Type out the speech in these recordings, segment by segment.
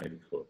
94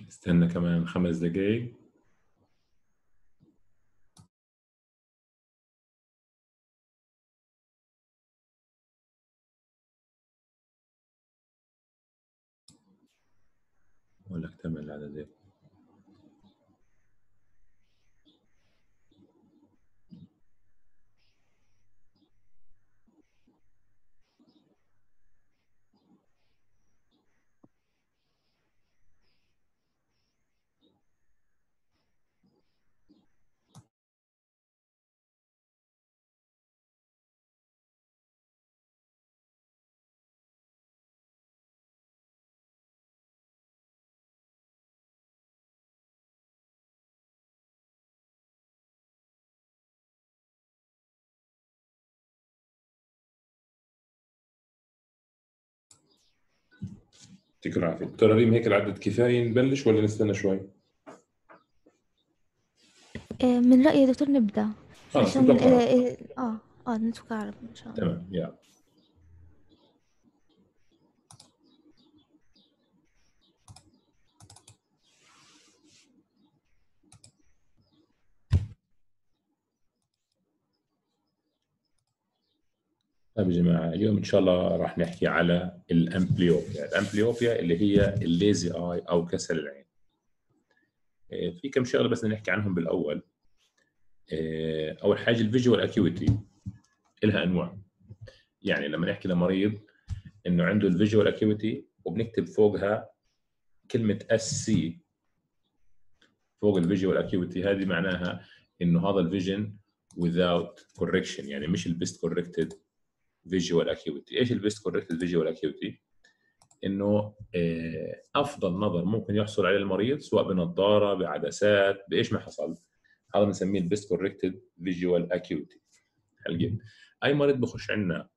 استنى كمان خمس دقايق. ولا اكتمل العدد يعطيك العافيه دكتور ريم هيك العدد كفاية نبلش ولا نستنى شوي؟ آه، من رأيي يا دكتور نبدأ. خلص عشان آه آه آه نتوقع إن شاء الله. تمام يا طيب يا جماعة اليوم إن شاء الله راح نحكي على ال amblyopia. ال amblyopia اللي هي ال lazy eye أو كسل العين. إيه، في كم شغلة بس نحكي عنهم بالأول. إيه، أول حاجة ال visual acuity لها أنواع. يعني لما نحكي لمريض إنه عنده ال visual acuity وبنكتب فوقها كلمة SC فوق ال visual acuity هذه معناها إنه هذا ال vision without correction يعني مش ال best corrected visual acuity. إيش ال best corrected visual acuity إنه آه، أفضل نظر ممكن يحصل عليه المريض سواء بنظارة بعدسات بإيش ما حصل. هذا بنسميه ال best corrected visual acuity أي مريض بخش عندنا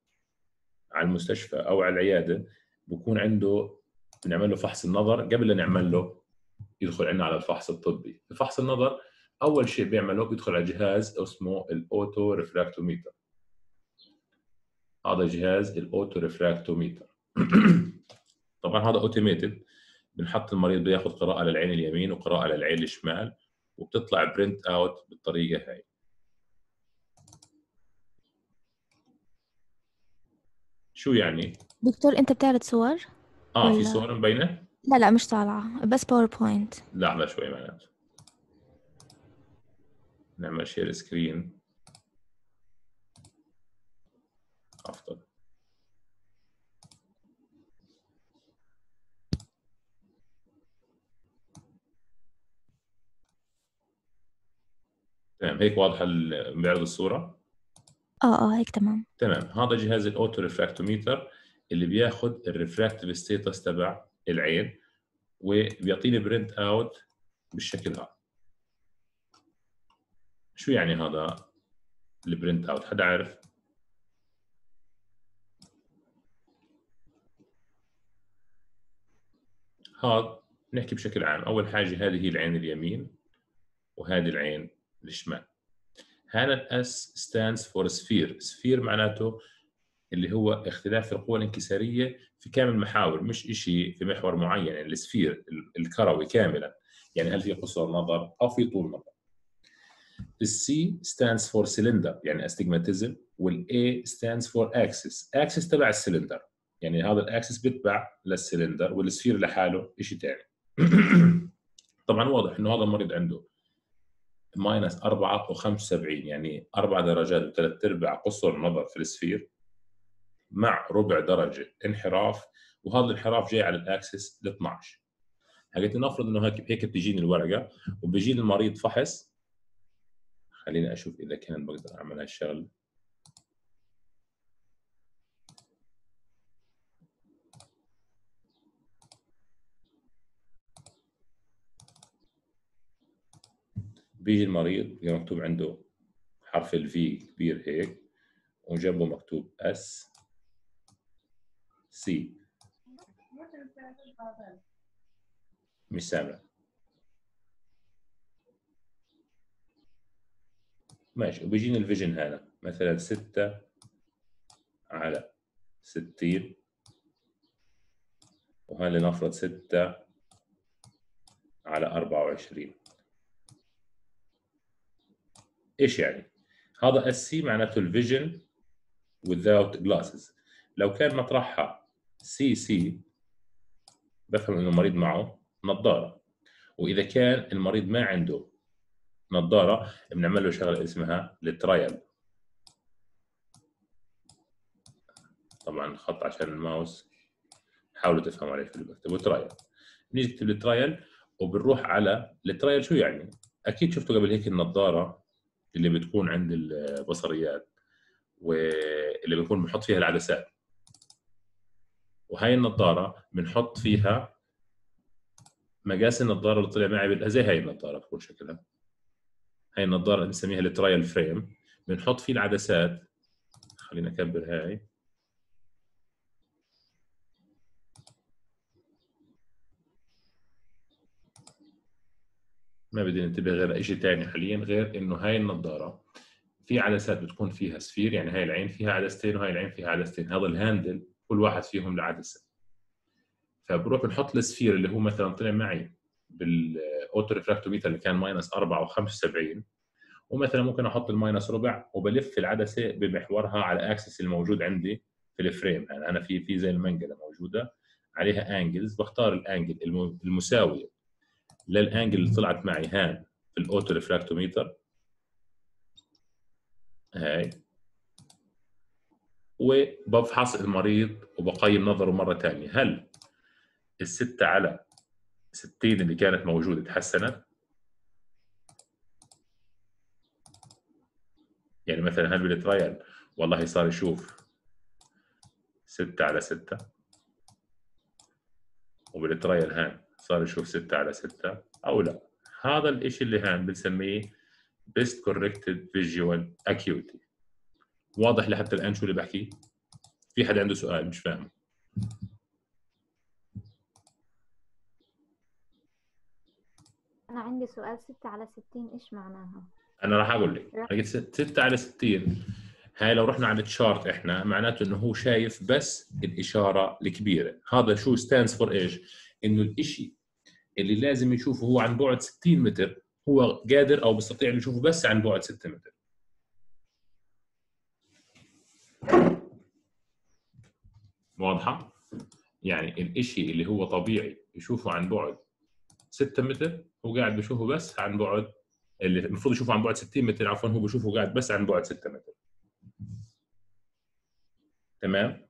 على المستشفى أو على العيادة بكون عنده بنعمل له فحص النظر قبل لا نعمل له يدخل عندنا على الفحص الطبي. فحص النظر أول شيء بيعمله بيدخل على جهاز اسمه ال auto refractometer هذا جهاز ال auto refractometer طبعا هذا automated بنحط المريض بياخذ قراءة للعين اليمين وقراءة للعين الشمال وبتطلع print out بالطريقة هاي. شو يعني؟ دكتور أنت بتعرض صور؟ آه في صور مبينه؟ لا لا مش طالعة بس PowerPoint لا لا شوي معناته. نعمل share screen أفضل. تمام هيك واضحة بيعرض الصورة؟ آه آه هيك تمام. تمام هذا جهاز ال auto refractometer اللي بياخذ ال refractive status تبع العين وبيعطيني print out بالشكل هذا. شو يعني هذا ال print out حدا عارف؟ هذا نحكي بشكل عام. أول حاجة هذه هي العين اليمين وهذه العين الشمال. هذا ال S stands for sphere sphere معناته اللي هو اختلاف القوى الانكسارية في كامل المحاور مش شيء في محور معين. يعني ال sphere الكروي كاملا. يعني هل في قصر نظر أو في طول نظر. ال C stands for cylinder. يعني astigmatism وال A stands for axis. Axis تبع السلندر. يعني هذا ال axis بيتبع لل cylinder وال sphere لحاله شيء ثاني طبعا واضح إنه هذا المريض عنده minus 4 و75 يعني 4 درجات وثلاث أرباع قصر نظر في ال sphere مع ربع درجة انحراف وهذا الانحراف جاي على ال axis ل 12 حكيت نفرض إنه هيك هيك بتجيني الورقة وبيجي المريض فحص. خليني أشوف إذا كان بقدر أعمل هالشغلة. بيجي المريض مكتوب عنده حرف ال V كبير هيك وجنبه مكتوب SC مش سامع. ماشي وبيجيني ال vision هنا. مثلا ستة على ستين. وهنا لنفرض ستة على أربعة وعشرين. إيش يعني؟ هذا sc معناته ال vision without glasses. لو كان مطرحها سي سي بفهم إنه المريض معه نظارة. وإذا كان المريض ما عنده نظارة بنعمل له شغلة اسمها ال trial طبعا خط عشان الماوس. حاولوا تفهموا عليه في بكتبوا trial نيجي نكتب ال trial وبنروح على ال trial شو يعني؟ أكيد شفتوا قبل هيك النظارة اللي بتكون عند البصريات واللي بنكون بنحط فيها العدسات. وهي النظاره بنحط فيها مقاس النظاره اللي طلع معي زي هاي النظاره بكون شكلها. هاي النظاره بنسميها ال trial frame. بنحط فيه العدسات. خلينا أكبر هاي. ما بدي ننتبه غير شيء ثاني حاليا غير إنه هاي النظارة في عدسات بتكون فيها sphere يعني هاي العين فيها عدستين وهاي العين فيها عدستين. هذا ال handle كل واحد فيهم لعدسة. فبروح بنحط ال sphere اللي هو مثلا طلع معي بال auto refractometer اللي كان minus 4 و75 ومثلا ممكن أحط ال minus ربع وبلف العدسة بمحورها على axis الموجود عندي في ال frame. يعني أنا في في زي المنقلة موجودة عليها angles بختار ال angle المساوية. لل angle اللي طلعت معي هان في ال auto refractometer هاي. وبفحص المريض وبقيم نظره مرة ثانية هل الستة على 60 اللي كانت موجودة تحسنت؟ يعني مثلا هل بال trial والله صار يشوف 6 على 6 وبال trial هان. صار يشوف 6 على 6 أو لا. هذا الشيء اللي هان بنسميه best corrected visual acuity واضح لحتى الآن شو اللي بحكيه في حد عنده سؤال مش فاهم. أنا عندي سؤال 6 على 60 إيش معناها؟ أنا راح أقول لك. أنا قلت 6 على 60 هاي لو رحنا على ال chart إحنا معناته إنه هو شايف بس الإشارة الكبيرة. هذا شو stands for إيش؟ إنه الإشي اللي لازم يشوفه هو عن بعد 60 متر هو قادر أو بيستطيع إنه يشوفه بس عن بعد 6 متر. واضحة؟ يعني الإشي اللي هو طبيعي يشوفه عن بعد 6 متر هو قاعد بيشوفه بس عن بعد اللي المفروض يشوفه عن بعد 60 متر عفوا هو بيشوفه قاعد بس عن بعد 6 متر. تمام؟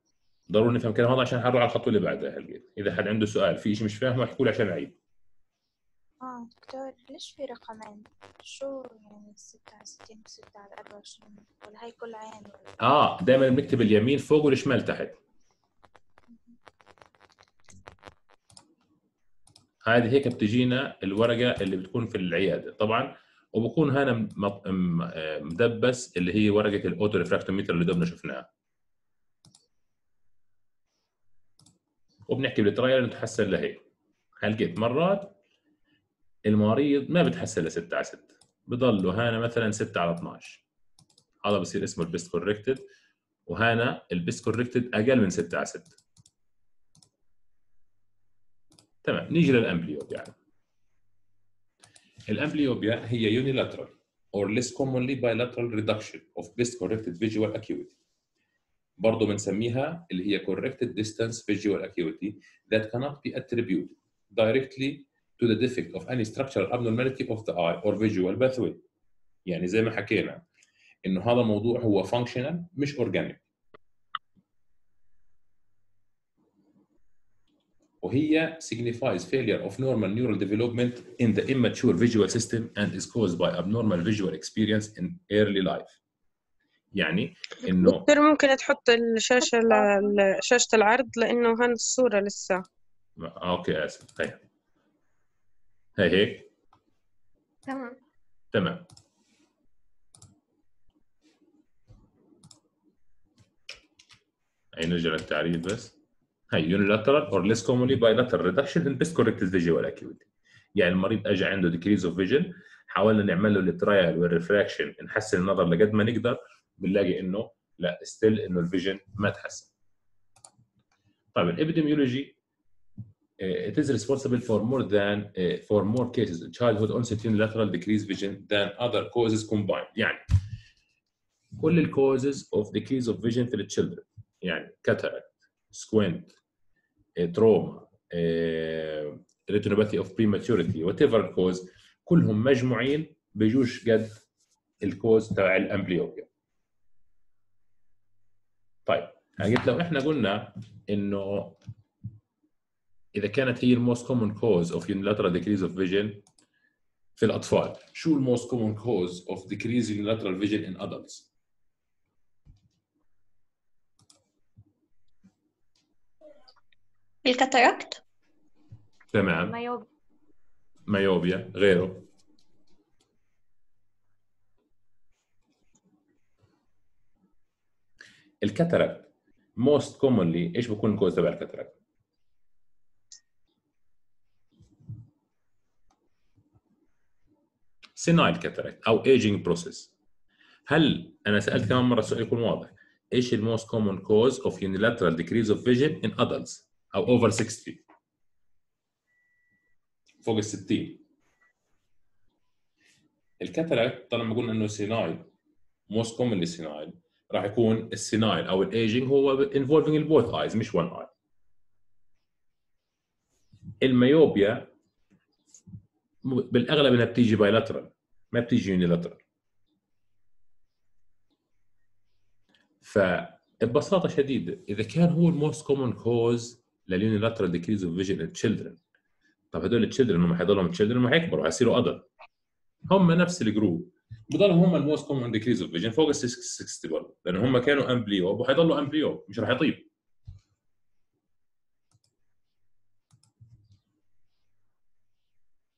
ضروري نفهم كلام هذا عشان حنروح على الخطوة اللي بعدها هلقيت إذا حد عنده سؤال في شيء مش فاهمه احكوا لي عشان أعيد. آه دكتور ليش في رقمين؟ شو يعني ستة على ستين وستة على أربعة وعشرين؟ ولا هاي كل عين؟ آه دائما بنكتب اليمين فوق والشمال تحت. هذه هيك بتجينا الورقة اللي بتكون في العيادة. طبعا وبكون هنا آه، مدبس اللي هي ورقة ال auto refractometer اللي دوبنا شفناها. وبنحكي بال trial نتحسن لهيك هلقيت مرات المريض ما بتحسن ل 6 على 6 بضله هنا مثلا 6 على 12 هذا بصير اسمه ال best corrected وهنا ال best corrected أقل من 6 على 6 تمام نيجي لل amblyopia يعني. ال amblyopia هي unilateral or less commonly bilateral reduction of best corrected visual acuity. برضه بنسميها اللي هي corrected distance visual acuity that cannot be attributed directly to the defect of any structural abnormality of the eye or visual pathway يعني زي ما حكينا انه هذا الموضوع هو functional مش organic وهي signifies failure of normal neural development in the immature visual system and is caused by abnormal visual experience in early life. يعني إنه دكتور ممكن تحط ل- ل- شاشة العرض لأنه هان الصورة لسه. آه، okay آسف. هي هي هيك؟ تمام. تمام. هي نرجع للتعريف بس. هي unilateral or less commonly bilateral reduction in best corrected visual acuity. يعني المريض اجى عنده decrease of vision حاولنا نعمل له ال trial وال refraction نحسن النظر لقد ما نقدر. بنلاقي انه لا ستيل انه الفيجن ما تحسن طيب الابيديميولوجي it is responsible for more than uh, for more cases childhood onset unilateral decreased vision than other causes combined يعني كل ال causes of decrease of vision في الchildren يعني cataract squint uh, trauma uh, retinopathy of prematurity whatever cause كلهم مجموعين بيجوش قد ال cause تبع ال amblyopia أنا قلت لو إحنا قلنا إنه إذا كانت هي ال most common cause of unilateral decrease of vision في الأطفال شو ال most common cause of decrease unilateral vision in adults ال cataract؟ تمام. myop myopia غيره. ال cataract most commonly إيش بكون ال cause تبع ال cataract؟ senile cataract أو aging process هل أنا سألت كمان مرة السؤال يكون واضح. إيش ال most common cause of unilateral decrease of vision in adults أو over 60 فوق ال 60 ال cataract طالما قلنا إنه senile most commonly senile راح يكون ال senile أو الايجنج هو involving ال both eyes مش one eye ال myopia بالأغلب إنها بتيجي bilateral ما بتيجي unilateral فببساطة شديدة إذا كان هو ال most common cause لل unilateral decrease of vision in children طب هدول ال children هم حيضلهم children ما حيكبروا حيصيروا adult هم نفس ال group بضلوا هم ال most common decrease of vision فوق ال 60 برضه لأنه هم كانوا amblyope وحيضلوا amblyope مش راح يطيب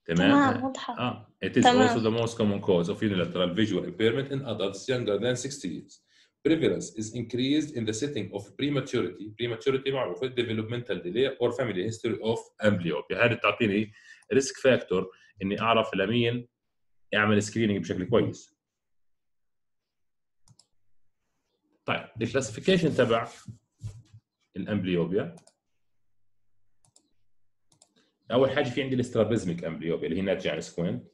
تمام واضحة آه it is تمام. also the most common cause of unilateral visual impairment in adults younger than 60 years prevalence is increased in the setting of prematurity prematurity معروفه developmental delay or family history of amblyopia هذه تعطيني ريسك فاكتور اني اعرف لمين اعمل سكريننج بشكل كويس. طيب الكلاسيفيكيشن تبع الأمبليوبيا. أول حاجة في عندي ال strabismic amblyopia اللي هي ناتجة عن squint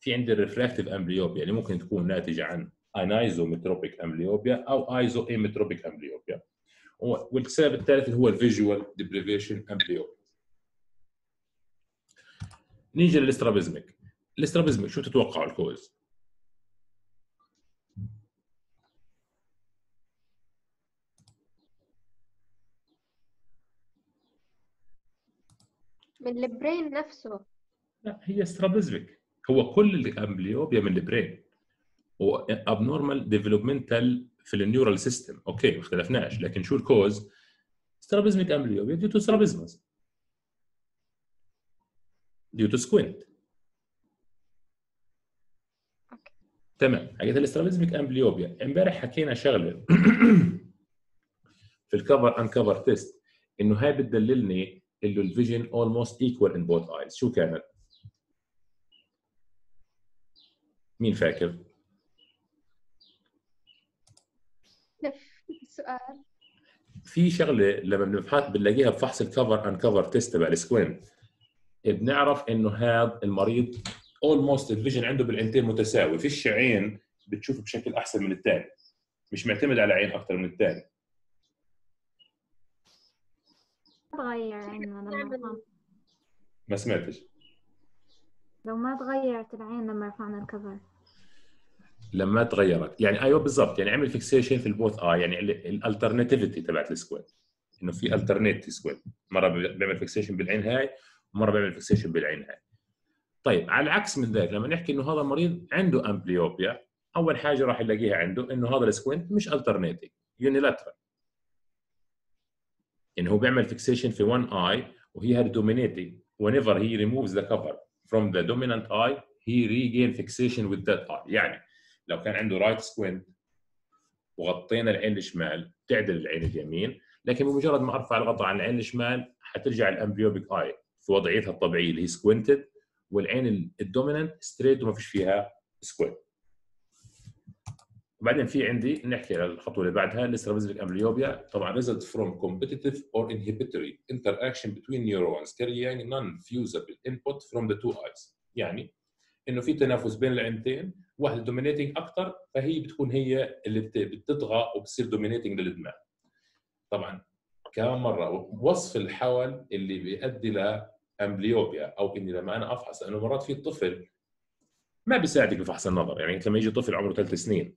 في عندي ال refractive amblyopia اللي ممكن تكون ناتجة عن anisometropic amblyopia أو isoametropic amblyopia. والسبب الثالث اللي هو ال visual deprivation amblyopia. نيجي لل strabismic ال strabismic شو تتوقعوا ال cause؟ من ال brain نفسه. لا هي strabismic. هو كل ال amblyopia من ال brain. هو abnormal developmental في ال neural system okay ما اختلفناش. لكن شو ال cause؟ strabismic amblyopia due to strabismus due to squint تمام. حكيت ال strabismic amblyopia امبارح حكينا شغلة في ال cover uncover test إنه هاي بتدللني إنه ال vision almost equal in both eyes شو كانت؟ مين فاكر؟ السؤال في شغلة لما بنبحث بنلاقيها بفحص ال cover uncover test تبع ال squint. بنعرف إنه هذا المريض almost ال vision عنده بالعينتين متساوي. فيش عين بتشوف بشكل أحسن من الثاني مش معتمد على عين أكثر من الثاني تغير عيننا لما رفعنا ما سمعتش. لو ما تغيرت العين لما رفعنا ال cover. لما تغيرت. يعني أيوه بالضبط. يعني عمل fixation في ال both eye يعني ال alternativity تبعت ال squint إنه في alternate squint مرة بيعمل fixation بالعين هاي ومرة بيعمل fixation بالعين هاي. طيب على العكس من ذلك لما نحكي إنه هذا المريض عنده amblyopia أول حاجة راح يلاقيها عنده إنه هذا ال squint مش alternating unilateral يعني هو بيعمل fixation في one eye وهي has dominating. Whenever he removes the cover from the dominant eye he regain fixation with that eye. يعني لو كان عنده right squint وغطينا العين الشمال تعدل العين اليمين لكن بمجرد ما أرفع الغطاء عن العين الشمال حترجع ال amblyopic eye في وضعيتها الطبيعية اللي هي squinted والعين ال dominant straight وما فيش فيها squint وبعدين في عندي نحكي على الخطوة اللي بعدها ال strabismic amblyopia طبعا result from competitive or inhibitory interaction between neurons carrying non-fusible input from the two eyes. يعني إنه في تنافس بين العينتين واحدة dominating أكثر فهي بتكون هي اللي بت- بتطغى وبتصير dominating للدماغ. طبعا كمان مرة وصف الحول اللي بيؤدي لامبليوبيا أو إني لما أنا أفحص لأنه مرات في طفل ما بيساعدك بفحص النظر يعني انت لما يجي طفل عمره ثلاث سنين.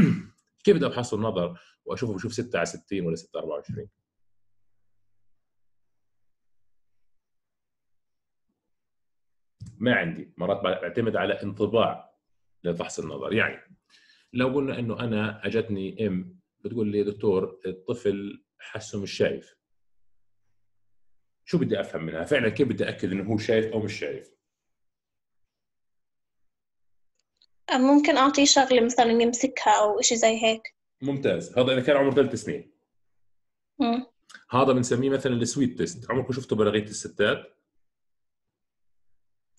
كيف بدي أفحص النظر وأشوفه بشوف 6 على 60 ولا 6 على 24 ما عندي. مرات بعتمد على انطباع لفحص النظر. يعني لو قلنا إنه أنا أجتني ام بتقول لي دكتور الطفل حسه مش شايف. شو بدي أفهم منها؟ فعلا كيف بدي أكد إنه هو شايف أو مش شايف؟ ممكن أعطيه شغلة مثلا يمسكها أو إشي زي هيك. ممتاز. هذا إذا كان عمره ثلاث سنين. مم. هذا بنسميه مثلا السويت تيست عمركم شفتوا براغيث الستات؟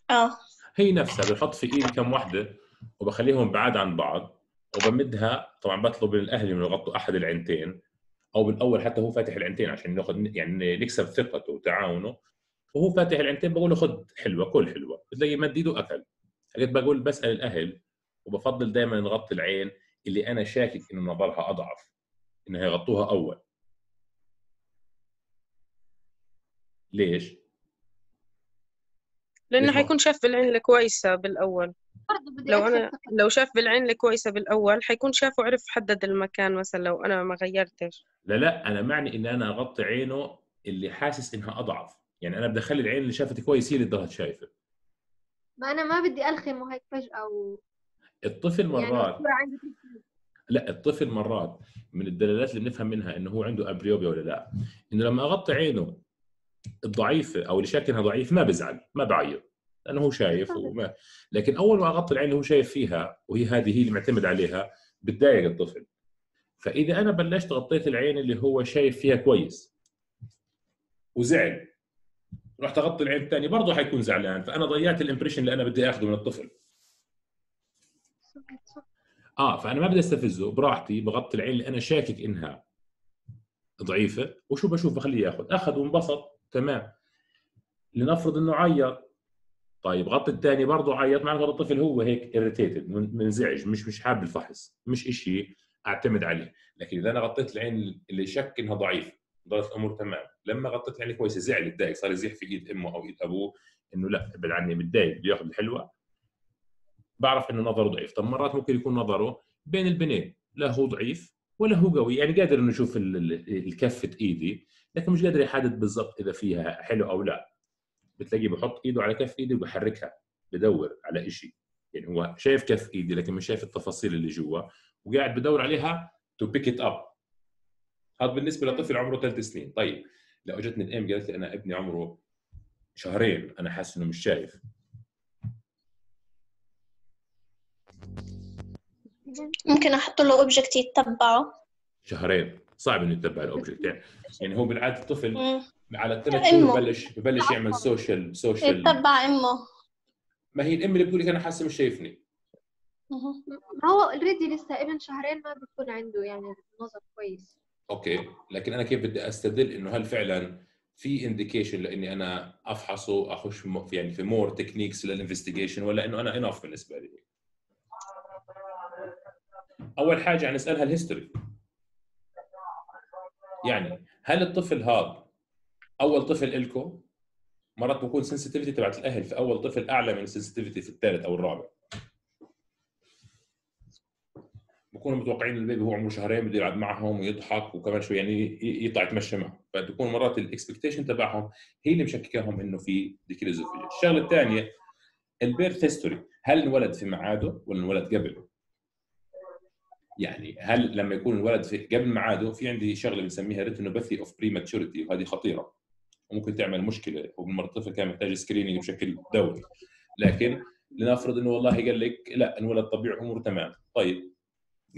آه. هي نفسها بحط في إيدي كم وحدة وبخليهم بعاد عن بعض وبمدها طبعا بطلب من الأهل إنه يغطوا أحد العينتين. أو بالأول حتى هو فاتح العينتين عشان ناخذ يعني نكسب ثقته وتعاونه. وهو فاتح العينتين بقول له خذ حلوة كل حلوة. بتلاقي مد ايده أكل. حكيت بقول بسأل الأهل وبفضل دائما نغطي العين اللي أنا شاكك إنه نظرها أضعف انها يغطوها أول. ليش؟ لأنه ما- حيكون شاف بالعين الكويسة بالأول. لو أنا. لو شاف بالعين الكويسه بالأول حيكون شاف وعرف حدد المكان مثلا لو أنا ما غيرتش لا لا أنا معني ان أنا أغطي عينه اللي حاسس إنها أضعف يعني أنا بدي اخلي العين اللي شافت كويس هي اللي ضلت شايفة ما أنا ما بدي ألخمه هيك فجأة و... الطفل يعني مرات تكتب. لا الطفل مرات من الدلالات اللي بنفهم منها إنه هو عنده امبليوبيا ولا لا إنه لما أغطي عينه الضعيفة أو اللي شاك انها ضعيف ما بزعل ما بعيط لأنه هو شايف وما لكن أول ما أغطي العين اللي هو شايف فيها وهي هذه هي اللي معتمد عليها بتضايق الطفل. فإذا أنا بلشت غطيت العين اللي هو شايف فيها كويس وزعل رحت أغطي العين الثانية برضه حيكون زعلان. فأنا ضيعت ال impression اللي أنا بدي اخذه من الطفل. آه فأنا ما بدي أستفزه. براحتي بغطي العين اللي أنا شاكك إنها ضعيفة وشو بشوف؟ بخليه ياخذ أخذ وانبسط تمام. لنفرض إنه عيط. طيب غطي الثاني برضه عيط معناته الطفل هو هيك irritated منزعج مش مش حابب الفحص مش إشي أعتمد عليه. لكن إذا أنا غطيت العين اللي شك إنها ضعيفة ضلت الأمور تمام. لما غطيت العين كويسة زعل اتضايق صار يزيح في إيد أمه أو إيد أبوه إنه لا ابعد عني متضايق بده يأخذ الحلوة. بعرف إنه نظره ضعيف. طب مرات ممكن يكون نظره بين البنين لا هو ضعيف ولا هو قوي. يعني قادر إنه يشوف ال- ال- الكفه إيدي لكن مش قادر يحدد بالضبط إذا فيها حلو أو لا. بتلاقيه بحط إيده على كف إيدي وبحركها بدور على شيء يعني هو شايف كف إيدي لكن مش شايف التفاصيل اللي جوا وقاعد بدور عليها to pick it up هذا بالنسبة لطفل عمره ثلاث سنين. طيب لو اجتني الام قالت لي أنا ابني عمره شهرين أنا حاسس إنه مش شايف. ممكن أحط له object يتبعه. شهرين. صعب إنه يتبع ال object يعني يعني هو بالعادة الطفل. على الثلاث أمه. شهور ببلش ببلش يعمل social social يتبع أمه. ما هي الإم اللي بتقول لك أنا حاسة مش شايفني. ما هو already لسه ابن شهرين ما بيكون عنده يعني نظر كويس. okay. لكن أنا كيف بدي أستدل إنه هل فعلا في indication لإني أنا أفحصه أخش في- يعني في more techniques لل investigation ولا إنه أنا enough بالنسبة لي؟ أول حاجة نسالها ال history يعني هل الطفل هذا أول طفل إلكو مرات بكون sensitivity تبعت الأهل في أول طفل أعلى من ال sensitivity في الثالث أو الرابع. بكونوا متوقعين ال baby هو عمره شهرين بده يلعب معهم ويضحك وكمان شوي يعني يطلع يتمشى معهم. فبتكون مرات ال expectation تبعهم هي اللي مشككاهم إنه في decrease of vision الشغلة الثانية ال birth history هل انولد في ميعاده ولا انولد قبل يعني هل لما يكون الولد في قبل ميعاده في عندي شغلة بنسميها retinopathy of prematurity وهذه خطيرة. وممكن تعمل مشكلة وبالمرة الطفل كان محتاج screening بشكل دوري. لكن لنفرض إنه والله قال لك لا انولد طبيعي اموره تمام. طيب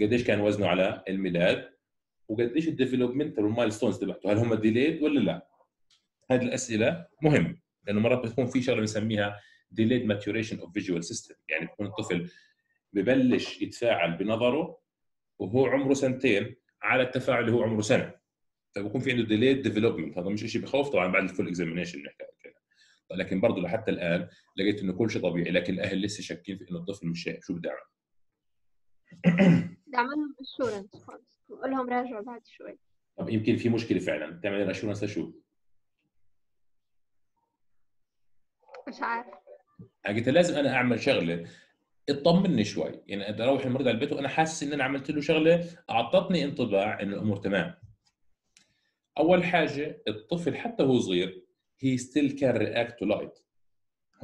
قديش كان وزنه على الميلاد؟ وقديش ال developmental وال milestones تبعته؟ هل هم delayed ولا لا؟ هذه الأسئلة مهمة لأنه مرات بتكون في شغلة بنسميها delayed maturation of visual system. يعني بيكون الطفل ببلش يتفاعل بنظره وهو عمره سنتين على التفاعل اللي هو عمره سنة. فبكون في عنده delayed development. هذا مش شيء بخوف طبعا بعد ال full examination بنحكي عن كده لكن برضه لحتى الآن لقيت إنه كل شيء طبيعي لكن الأهل لسه شاكين في إنه الطفل مش شايف شو بدي أعمل؟ بدي اعمل لهم assurance خالص. بقول لهم راجعوا بعد شوي. طب يمكن في مشكلة فعلا. تعمل ال assurance لشو؟ مش عارف. قلت لازم أنا أعمل شغلة. اطمني شوي. يعني أروح المريض على البيت وأنا حاسس إن أنا عملت له شغلة أعطتني انطباع إن الأمور تمام. أول حاجة الطفل حتى هو صغير هي still can react to light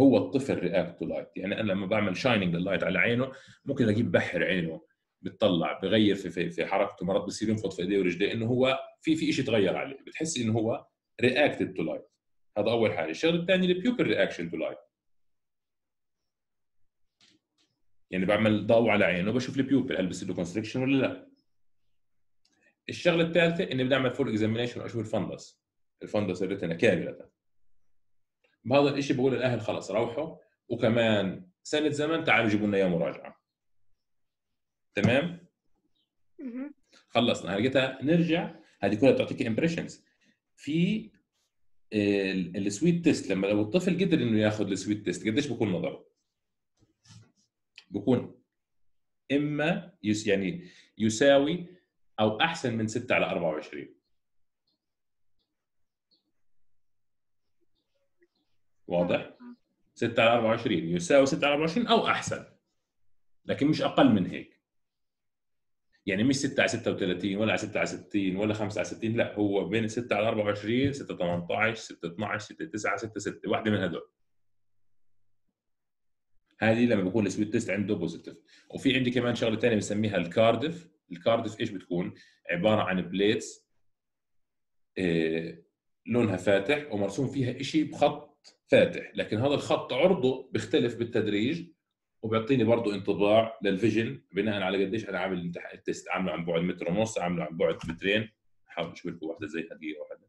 هو الطفل react to light يعني أنا لما بعمل shining لل light على عينه ممكن الاقيه ببحر عينه بتطلع بغير في في, في حركته مرات بصير ينفض في إيديه ورجليه إنه هو في في شيء تغير عليه. بتحس إنه هو reacted to light هذا أول حاجة. الشغلة الثانية ال pupil reaction to light يعني بعمل ضوء على عينه بشوف ال pupil هل بصير له constriction ولا لا. الشغلة الثالثة إني بدي أعمل full examination وأشوف ال fundus ال fundus ال retina كامله بهذا الشيء بقول للاهل خلص روحوا. وكمان سنة زمن تعالوا جيبوا لنا إياه مراجعة. تمام. خلصنا. لقيتها نرجع. هذه كلها بتعطيك impressions في ال- ال sweet test لما لو الطفل قدر إنه ياخذ ال sweet test قديش بكون نظره؟ بكون إما يس يعني يساوي أو أحسن من 6 على 24 واضح؟ 6 على 24 يساوي 6 على 24 أو أحسن. لكن مش أقل من هيك. يعني مش 6 على 36 ولا على 6 على 60 ولا 5 على 60 لا هو بين 6 على 24 6 18 6 12 6 9 6 6 واحدة من هدول. هذه لما بيكون ال sweet test عنده positive وفي عندي كمان شغلة ثانية بنسميها ال Cardiff ال Cardiff إيش بتكون؟ عبارة عن plates إيه لونها فاتح ومرسوم فيها شيء بخط فاتح. لكن هذا الخط عرضه بيختلف بالتدريج وبيعطيني برضه انطباع لل vision بناء على قديش أنا عامل ال test عامله عن بعد متر ونص عامله عن بعد مترين. حاول أشوف لكم واحدة زيها دقيقه واحدة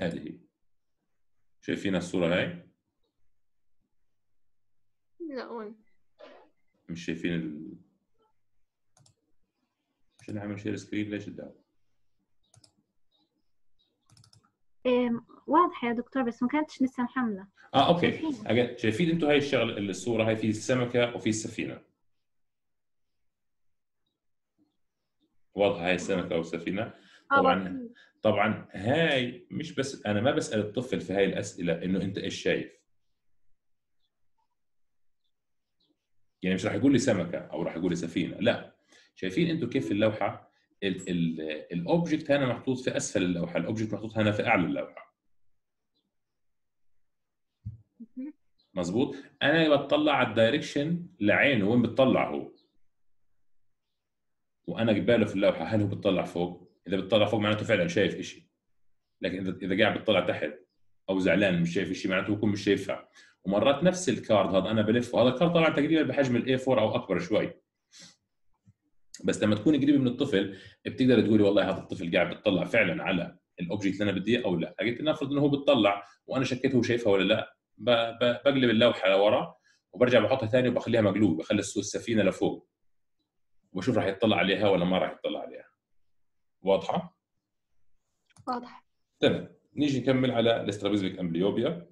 هذه. هي شايفين الصورة هاي؟ لا وين؟ مش شايفين ال... مش أنا عامل share screen ليش الدعوة؟ إيه واضحة يا دكتور بس ما كانتش لسه محملة. آه okay. شايفين. شايفين أنتم هاي الشغله الصورة هاي في السمكة وفي السفينة. واضحة هاي السمكة والسفينه آه طبعاً. طبعا هاي مش بس أنا ما بسأل الطفل في هاي الأسئلة إنه أنت إيش شايف. يعني مش راح يقول لي سمكة أو راح يقول لي سفينة لا. شايفين أنتم كيف اللوحة؟ ال- ال- ال object هنا محطوط في أسفل اللوحة ال object محطوط هنا في أعلى اللوحة. مزبوط أنا بتطلع على ال direction لعينه وين بتطلع هو؟ وأنا قباله في اللوحة هل هو بتطلع فوق؟ إذا بتطلع فوق معناته فعلا شايف شيء لكن اذا إذا قاعد بتطلع تحت أو زعلان مش شايف شيء معناته هو يكون مش شايفها. ومرات نفس ال card هذا أنا بلفه. هذا ال card طبعا تقريبا بحجم ال A 4 أو أكبر شوي. بس لما تكون قريبة من الطفل بتقدر تقولي والله هذا الطفل قاعد بتطلع فعلا على ال object اللي أنا بدي أو لا. قلت نفرض إنه هو بتطلع وأنا شكيت هو شايفها ولا لا. بقلب اللوحة لورا وبرجع بحطها ثاني وبخليها مقلوب بخلي الس- السفينة لفوق. وبشوف راح يطلع عليها ولا ما راح يطلع واضحة؟ واضح تمام. نيجي نكمل على ال strabismic amblyopia.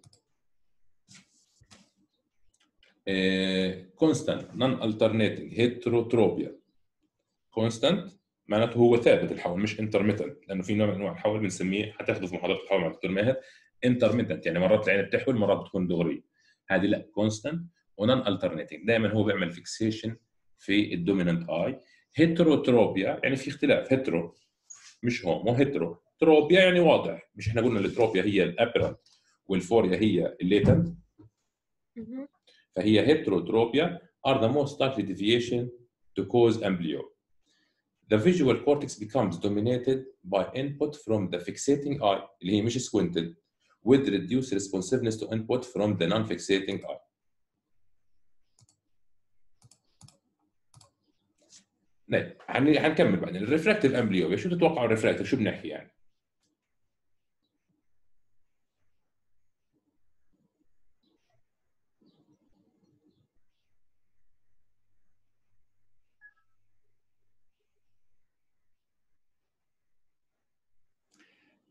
constant non alternating heterotropia constant معناته هو ثابت الحول مش intermittent لأنه في نوع من أنواع الحول بنسميه حتاخذه في محاضره الحول مع الدكتور ماهر intermittent يعني مرات العين بتحول مرات بتكون دغري. هذه لا constant و non alternating دائما هو بيعمل fixation في ال dominant eye heterotropia يعني في اختلاف hetero مش homo hetero tropia يعني واضح مش إحنا قلنا ال tropia هي ال apparent وال phoria هي ال latent. فهي heterotropia are the most likely deviation to cause amblyopia. The visual cortex becomes dominated by input from the fixating eye اللي هي مش squinted with reduced responsiveness to input from the non-fixating eye. هن- هنكمل بعدين. ال refractive amblyopia شو تتوقعوا ال refractive شو بنحكي يعني؟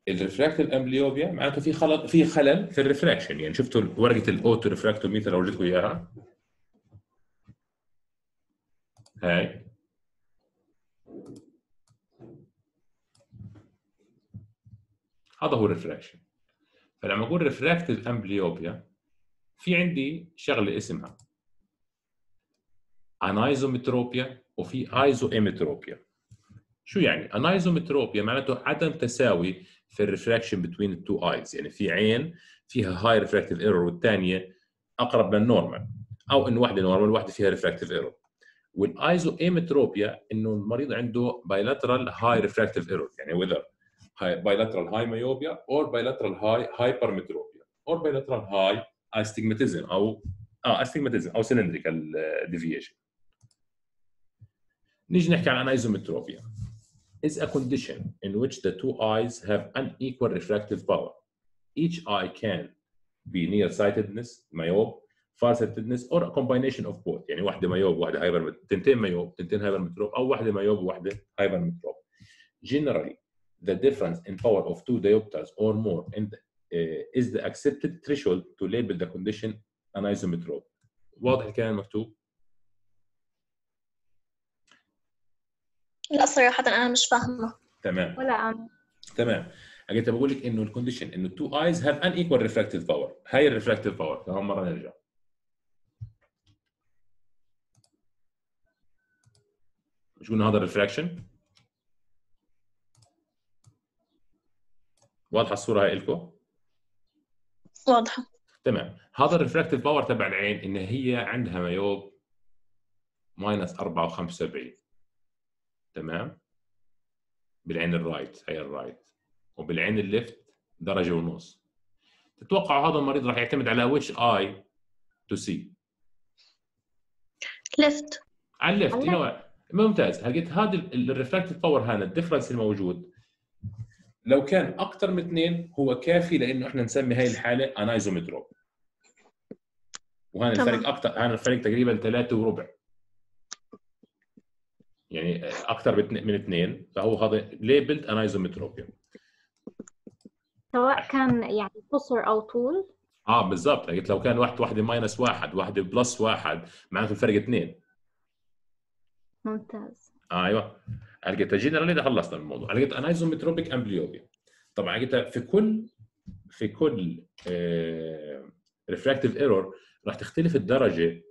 ال refractive amblyopia معناته في خلل في خلل في ال refraction يعني شفتوا ورقة ال auto refractometer لو ورجيتكم إياها؟ هاي. هذا هو ال refraction فلما أقول refractive amblyopia في عندي شغلة اسمها anisometropia وفي isoametropia شو يعني؟ anisometropia معناته عدم تساوي في ال refraction بين ال two eyes يعني في عين فيها high refractive error والثانية أقرب لل normal أو انه واحدة normal وواحده فيها refractive error وال isoametropia إنه المريض عنده bilateral high refractive error يعني whether bilateral high myopia or bilateral high hypermetropia or bilateral high astigmatism أو آه astigmatism أو cylindrical ديفيشن نيجي نحكي عن انايزومتروبيا is a condition in which the two eyes have unequal refractive power. Each eye can be nearsightedness, myope, farsightedness, or a combination of both. يعني واحدة مايوب وواحدة هايبر تنتين مايوب تنتين هايبرمتروب أو واحدة مايوب وواحدة هايبرمتروب. Generally, the difference in power of two diopters or more in the, uh, is the accepted threshold to label the condition anisometrope. واضح الكلام المكتوب؟ لا صراحة أنا مش فاهمة. تمام. ولا أنا. تمام. اجيت بقول لك إنه ال condition إنه ال two eyes have unequal refractive power هاي ال refractive power كمان مرة نرجع. مش قلنا هذا ال refraction واضحة الصورة هاي لكم واضحة. تمام. هذا ال refractive power تبع العين إن هي عندها myope minus 74 تمام؟ بالعين ال right هي ال right. وبالعين ال left درجة ونص. تتوقع هذا المريض راح يعتمد على which eye to see left. على ال left؟ ممتاز. لقيت هذا ال refractive power هذا ال difference الموجود لو كان أكثر من اثنين هو كافي لأنه إحنا نسمي هاي الحالة anisometrope تمام. الفرق أكثر هذا الفرق تقريبا ثلاثة وربع. يعني أكثر من اثنين فهو هذا labeled anisometropia سواء كان يعني قصر أو طول. آه بالضبط. قلت لو كان واحد واحدة minus واحد واحدة plus واحد معناته الفرق اثنين. ممتاز. آه أيوه. لقيت generally ده خلصنا من الموضوع. لقيت anisometropic amblyopia طبعا لقيت في كل في كل refractive error راح تختلف الدرجة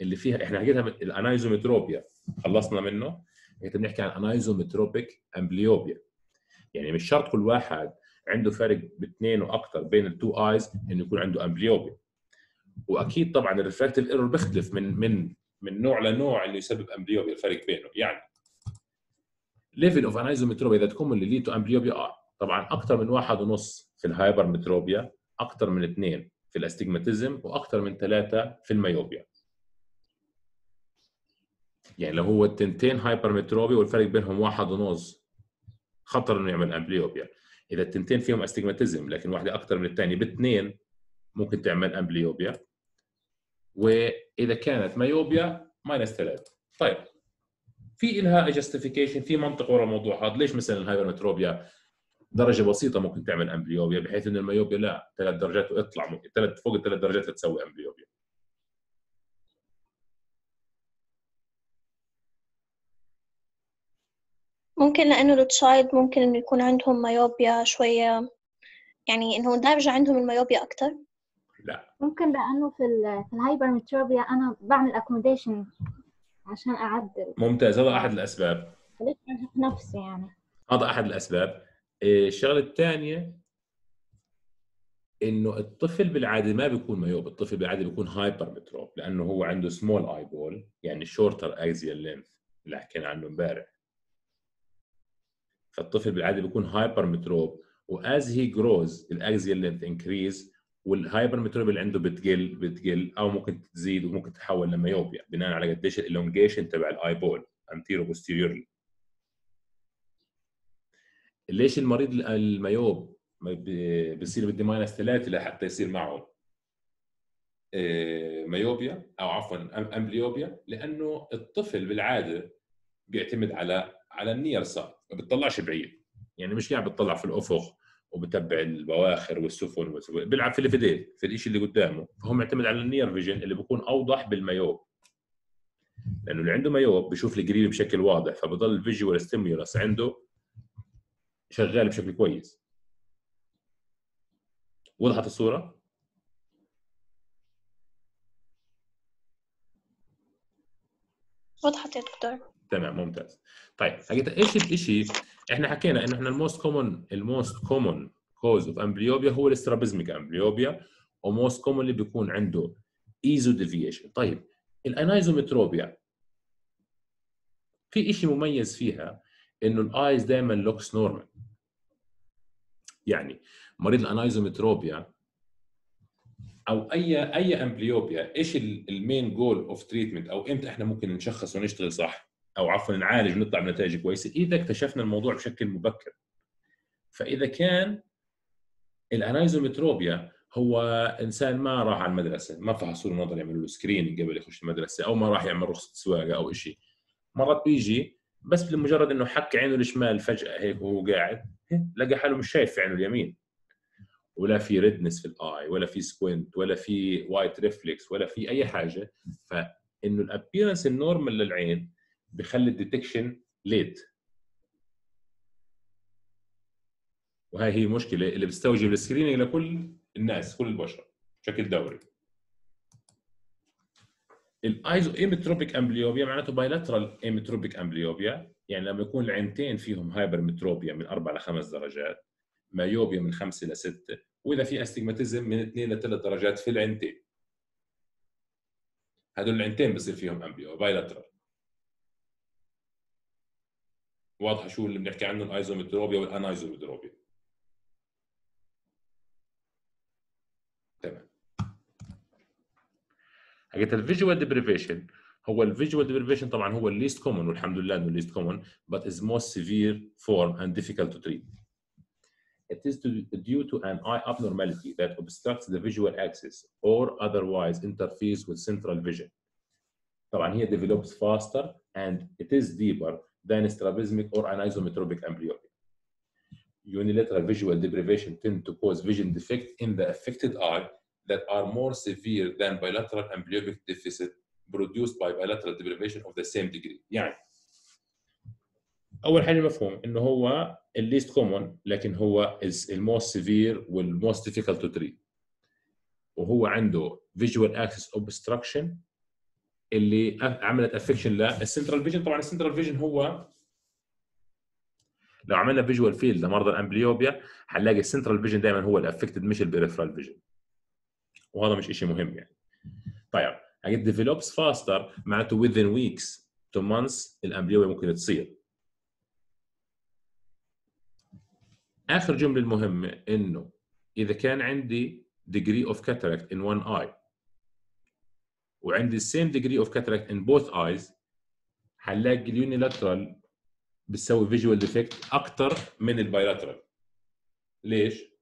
اللي فيها. إحنا حكيتها ال anisometropia خلصنا منه. لقيت بنحكي عن anisometropic amblyopia يعني مش شرط كل واحد عنده فرق باثنين وأكثر بين ال two eyes إنه يكون عنده amblyopia وأكيد طبعا ال refractive error بيختلف من من من نوع لنوع اللي يسبب amblyopia الفرق بينه. يعني level of anisometropia that commonly lead to amblyopia are طبعا أكثر من واحد ونص في ال hypermetropia أكثر من اثنين في ال astigmatism وأكثر من ثلاثة في ال myopia. يعني لو هو التنتين hypermetropia والفرق بينهم واحد ونص خطر إنه يعمل amblyopia إذا التنتين فيهم astigmatism لكن واحدة أكثر من الثانية باثنين ممكن تعمل amblyopia وإذا كانت myopia minus ثلاث طيب. في لها justification في منطق ورا الموضوع هذا. ليش مثلا ال hypermetropia درجة بسيطة ممكن تعمل amblyopia بحيث إنه ال myopia لا ثلاث درجات واطلع ممكن ثلاث فوق الثلاث درجات تسوي amblyopia ممكن لأنه ال child ممكن إنه يكون عندهم myopia شوية يعني إنه دارجة عندهم ال myopia أكتر؟ لا. ممكن لأنه في ال في ال hypermetropia أنا بعمل accommodation عشان أعدل. ممتاز هذا أحد الأسباب. ليش أرهق نفسي يعني. هذا أحد الأسباب. إيه، الشغلة الثانية إنه الطفل بالعادة ما بيكون myope الطفل بالعادة بيكون hypermetrope لأنه هو عنده small eyeball يعني shorter axial length اللي حكينا عنه امبارح. فالطفل بالعادة بيكون hypermetrope و as he grows ال axial length increase وال hypermetrope اللي عنده بتقل بتقل أو ممكن تزيد وممكن تتحول ل myopia بناء على قديش ال elongation تبع ال eyeball anteroposteriorly ليش المريض ال myope بيصير بدي minus ثلاثة لحتى يصير معه آه، myopia أو عفوا amblyopia؟ لأنه الطفل بالعادة بيعتمد على على ال near sight ما بتطلعش بعيد. يعني مش قاعد بتطلع في الأفق. وبتبع البواخر والسفن. بيلعب في الفيديل في الشيء اللي قدامه فهو معتمد على ال near vision اللي بيكون أوضح بال myope لأنه اللي عنده myope بيشوف القريب بشكل واضح فبضل ال visual stimulus عنده شغال بشكل كويس وضحت الصورة؟ وضحت يا دكتور تمام ممتاز. طيب حقيقة إيش الشيء إحنا حكينا إنه إحنا ال most common ال most common cause of amblyopia هو ال strabismic amblyopia و most commonly بيكون عنده eso deviation طيب ال anisometropia في شيء مميز فيها إنه ال eyes دائما looks normal يعني مريض ال anisometropia أو أي أي amblyopia إيش ال main goal of treatment أو إمتى إحنا ممكن نشخص ونشتغل صح؟ أو عفوا نعالج ونطلع بنتائج كويسة إذا اكتشفنا الموضوع بشكل مبكر. فإذا كان ال anisometropia هو إنسان ما راح على المدرسة ما فحصوا له نظر يعملوا له screening قبل يخش المدرسة أو ما راح يعمل رخصة سواقة أو شيء مرات بيجي بس لمجرد إنه حك عينه الشمال فجأة هيك وهو قاعد لقى حاله مش شايف في عينه اليمين. ولا في redness في ال eye ولا في squint ولا في white reflex ولا في أي حاجة. فإنه ال appearance ال normal للعين بخلي ال detection late وهي هي المشكلة اللي بتستوجب ال screening لكل الناس كل البشر بشكل دوري. ال isoametropic amblyopia معناته bilateral ametropic amblyopia يعني لما يكون العينتين فيهم hypermetropia من أربع لخمس درجات myopia من 5 ل 6 وإذا في astigmatism من 2 ل 3 درجات في العينتين. هدول العينتين بصير فيهم amblyo bilateral واضحه شو اللي بنحكي عنه ال isometropia وال anisometropia تمام حقت ال visual deprivation هو ال visual deprivation طبعا هو ال least common والحمد لله انه ال least common but is most severe form and difficult to treat. It is to, due to an eye abnormality that obstructs the visual axis or otherwise interferes with central vision. طبعا هي develops faster and it is deeper than strabismic or anisometropic amblyopia. Unilateral visual deprivation tend to cause vision defect in the affected eye that are more severe than bilateral amblyopic deficit produced by bilateral deprivation of the same degree. يعني اول حاجة مفهوم انه هو ال least common لكن هو ال most severe وال most difficult to treat وهو عنده visual axis obstruction اللي عملت affection لل central vision طبعا ال central vision هو لو عملنا visual field لمرضى ال amblyopia هنلاقي ال central vision دائما هو ال affected مش ال peripheral vision وهذا مش شيء مهم يعني. طيب حاجات develops faster معناته within weeks to months ال amblyopia ممكن تصير. آخر جملة المهمة إنه إذا كان عندي degree of cataract in one eye وعندي same degree of cataract in both eyes هنلاقي ال unilateral بتسوي visual defect أكثر من ال bilateral ليش؟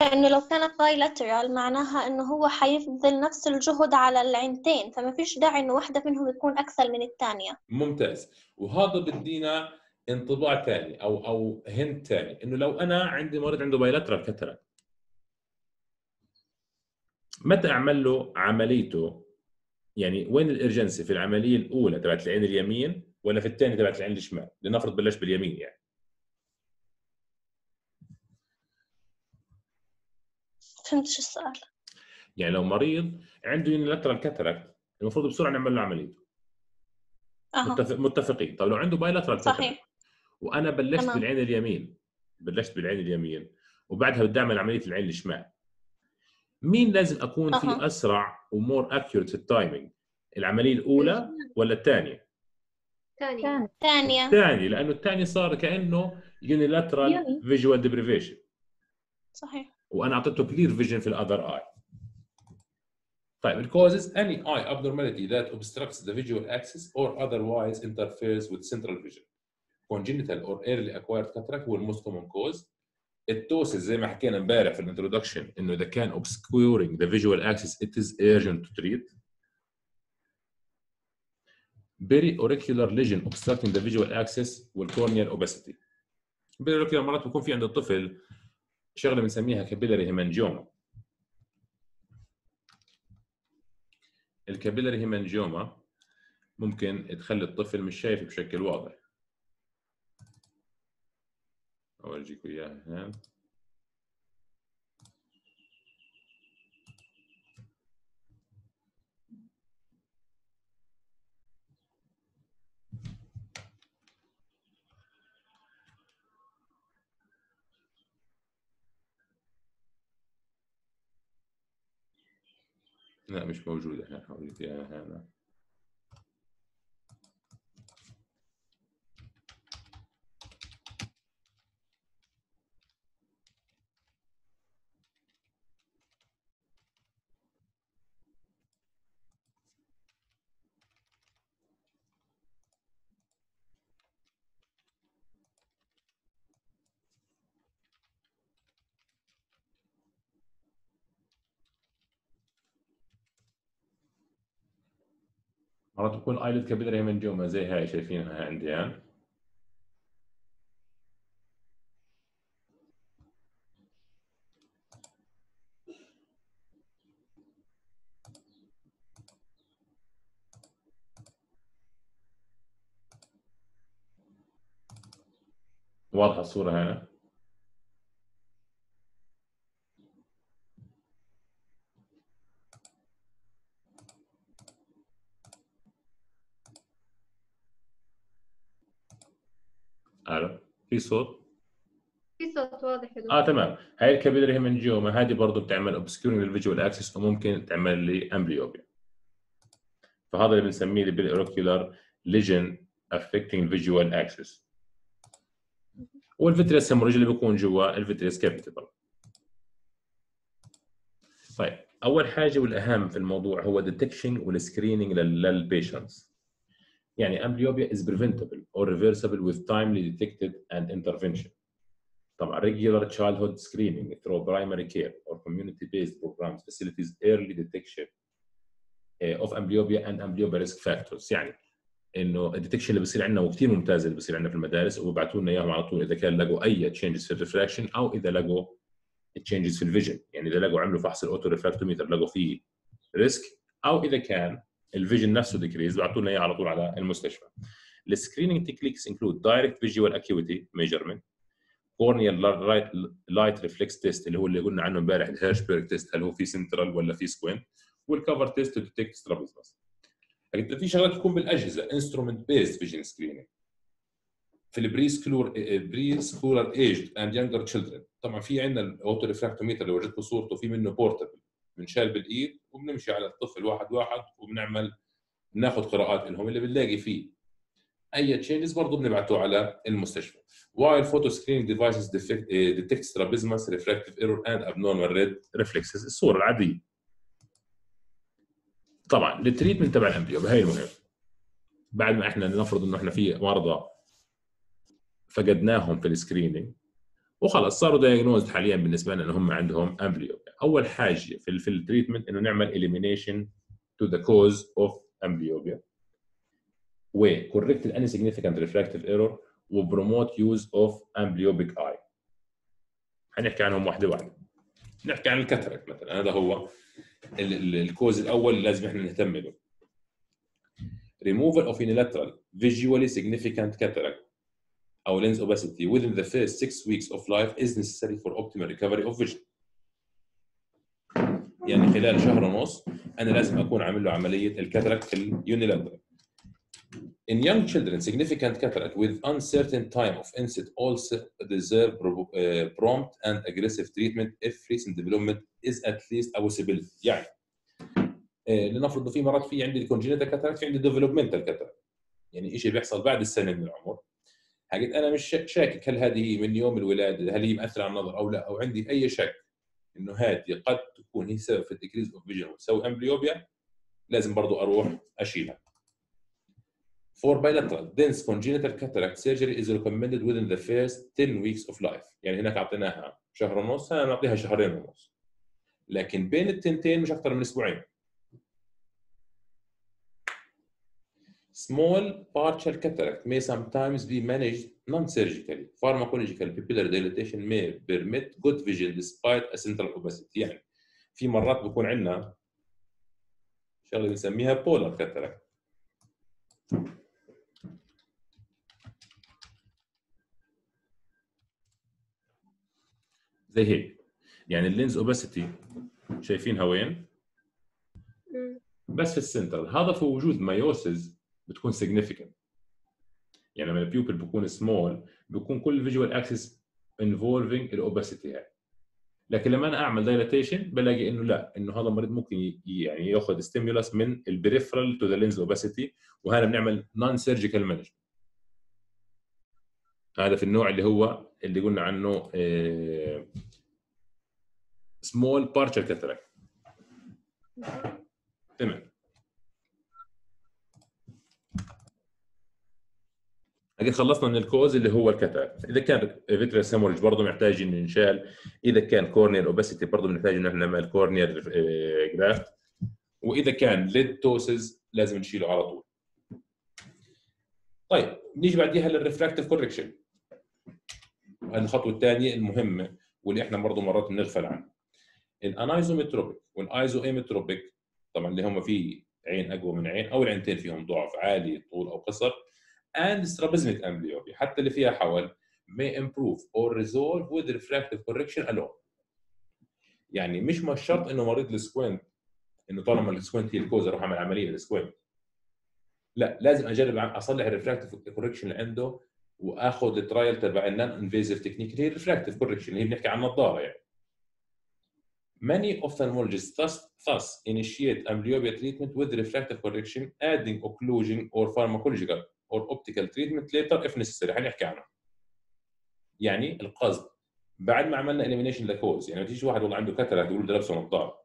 لأنه لو كانت bilateral معناها إنه هو حيبذل نفس الجهد على العينتين فما فيش داعي إنه واحدة منهم تكون أكثر من الثانية. ممتاز. وهذا بدينا انطباع ثاني أو أو hint ثاني إنه لو أنا عندي مريض عنده bilateral cataract متى اعمل له عمليته؟ يعني وين ال urgency؟ في العملية الأولى تبعت العين اليمين ولا في الثانية تبعت العين الشمال؟ لنفرض بلش باليمين يعني. فهمتش السؤال. يعني لو مريض عنده unilateral cataract المفروض بسرعة نعمل له عمليته. متفق متفقين. طيب لو عنده bilateral صحيح. وأنا بلشت تمام. بالعين اليمين بلشت بالعين اليمين وبعدها بدي أعمل عملية العين الشمال. مين لازم أكون أها. فيه أسرع و more accurate في ال timing العملية الأولى ولا الثانية؟ ثاني ثاني ثانية الثاني لأنه الثاني صار كأنه unilateral uni. visual deprivation صحيح. وأنا أعطيته كلير فيجن في الأذر اي طيب it causes any eye abnormality that obstructs the visual axis or otherwise interferes with central vision. Congenital or early acquired cataract هو الموست common cause. التوسس زي ما حكينا امبارح في الانترودكشن انه اذا كان obscuring the visual axis it is urgent to treat. Periauricular lesion obstructing the visual axis والcorneal opacity. Periauricular مرات بيكون في عند الطفل شغله بنسميها capillary hemangioma. الكابيلاري هيمانجيوما ممكن تخلي الطفل مش شايف بشكل واضح اورجيكم اياها هنا لا مش موجودة هنا حاولت اياها هنا مرات تكون آيلت كابيلاري هيمانجيوما زي هاي شايفينها عندي هان واضحة الصورة هنا في صوت؟ في صوت واضح آه تمام. هاي ال capillary hemangioma هذه برضه بتعمل obscuring لل visual axis وممكن تعمل لي amblyopia فهذا اللي بنسميه بال ocular lesion affecting ال visual axis وال vitreous hemorrhage اللي بيكون جوا ال vitreous طبعا طيب أول حاجة والأهم في الموضوع هو detection وال screening لل patients يعني amblyopia is preventable or reversible with timely detected and intervention. طبعا regular childhood screening through primary care or community-based programs facilitates early detection uh, of amblyopia and amblyopia risk factors. يعني إنه ال detection اللي بصير عندنا وكثير ممتاز اللي بصير عندنا في المدارس وبيبعثوا لنا إياهم على طول إذا كان لقوا أي changes في ال refraction أو إذا لقوا changes في ال vision يعني إذا لقوا عملوا فحص ال auto refractometer لقوا فيه risk أو إذا كان ال vision نفسه decrease بيبعثوا لنا إياه على طول على المستشفى. ال screening techniques include direct visual acuity measurement corneal light reflex test اللي هو اللي قلنا عنه امبارح ال Hirschberg test هل هو في سنترال ولا في squint وال cover test to detect strabismus في شغلات تكون بالأجهزة instrument based vision screening في ال preschooler preschooler aged and younger children طبعا في عندنا ال auto refractometer اللي ورجيتكم صورته في منه portable بنشال بالإيد وبنمشي على الطفل واحد واحد وبنعمل بناخذ قراءات لهم اللي بنلاقي فيه. أي changes برضه بنبعته على المستشفى. Screening devices defect, uh, detect strabismus, refractive error and abnormal red reflexes. الصورة العادية. طبعا ال treatment تبع ال amblyopia هي المهم. بعد ما إحنا نفرض إنه إحنا في مرضى فقدناهم في ال screening وخلص صاروا diagnosed حاليا بالنسبة لنا ان هم عندهم amblyopia أول حاجة في في ال treatment إنه نعمل elimination to the cause of amblyopia. و correct any significant refractive error و promote use of amblyopia eye. هنحكي عنهم واحدة واحدة. نحكي عن ال cataract مثلا. هذا هو ال- ال- ال cause الأول اللي لازم إحنا نهتم له removal of unilateral visually significant cataract أو lens opacity within the first six weeks of life is necessary for optimal recovery of vision يعني خلال شهر ونص أنا لازم اكون عامل له عمليه الكاتراكت في اليونيلاترال In young children, significant cataract with uncertain time of onset also deserve pro- uh, prompt and aggressive treatment if recent development is at least a possibility. يعني آه، لنفرض انه في مرض في عندي ال congenital cataract في عندي developmental cataract يعني شيء بيحصل بعد السنة من العمر حقيقة أنا مش شا- شاكك هل هذه من يوم الولادة هل هي مأثرة على النظر أو لا أو عندي أي شك إنه هذه قد تكون هي سبب في ال decrease of vision وتسوي amblyopia لازم برضو أروح أشيلها. For bilateral dense congenital cataract surgery is recommended within the first 10 weeks of life. يعني هناك أعطيناها شهر ونص هنا نعطيها شهرين ونص. لكن بين التنتين مش أكثر من أسبوعين. Small partial cataract may sometimes be managed non-surgically. Pharmacological pupillary dilatation may permit good vision despite a central opacity. يعني في مرات بكون عندنا شغله بنسميها polar cataract. زي هيك يعني ال lens opacity شايفينها وين؟ بس في السنترال هذا في وجود miosis بتكون significant. يعني لما ال pupil بيكون سمول بيكون كل ال visual axis involving ال opacity هاي. لكن لما أنا أعمل dilatation بلاقي إنه لا إنه هذا المريض ممكن يعني يأخذ stimulus من ال peripheral to the lens opacity وهذا بنعمل non surgical management هذا في النوع اللي هو اللي قلنا عنه small partial cataract تمام. أكيد خلصنا من ال cause اللي هو ال cataract إذا كان vitreous hemorrhage برضه محتاج إنه ينشال إذا كان corneal opacity برضه بنحتاج إنه إحنا نعمل corneal graft وإذا كان lid ptosis لازم نشيله على طول. طيب نيجي بعديها لل refractive correction الخطوة الثانية المهمة واللي إحنا برضه مرات بنغفل عنها. ال anisometropic وال isoametropic طبعا اللي هم في عين أقوى من عين أو العينتين فيهم ضعف عالي طول أو قصر. And strabismic amblyopia حتى اللي فيها حول may improve or resolve with refractive correction alone. يعني مش مش شرط إنه مريض ال squint إنه طالما ال squint هي ال cause أروح أعمل عملية لل squint. لا لازم أجرب أصلح ال refractive correction اللي عنده وأخذ ال trial تبع ال non-invasive technique اللي هي ال refractive correction اللي هي بنحكي عن النظاره يعني. Many ophthalmologists thus, thus initiate amblyopia treatment with refractive correction, adding occlusion or pharmacological or optical treatment later if necessary. حنحكي عنها. يعني القصد بعد ما عملنا elimination ل cause يعني تيجي واحد والله عنده cataract يقول بده لابسه نظارة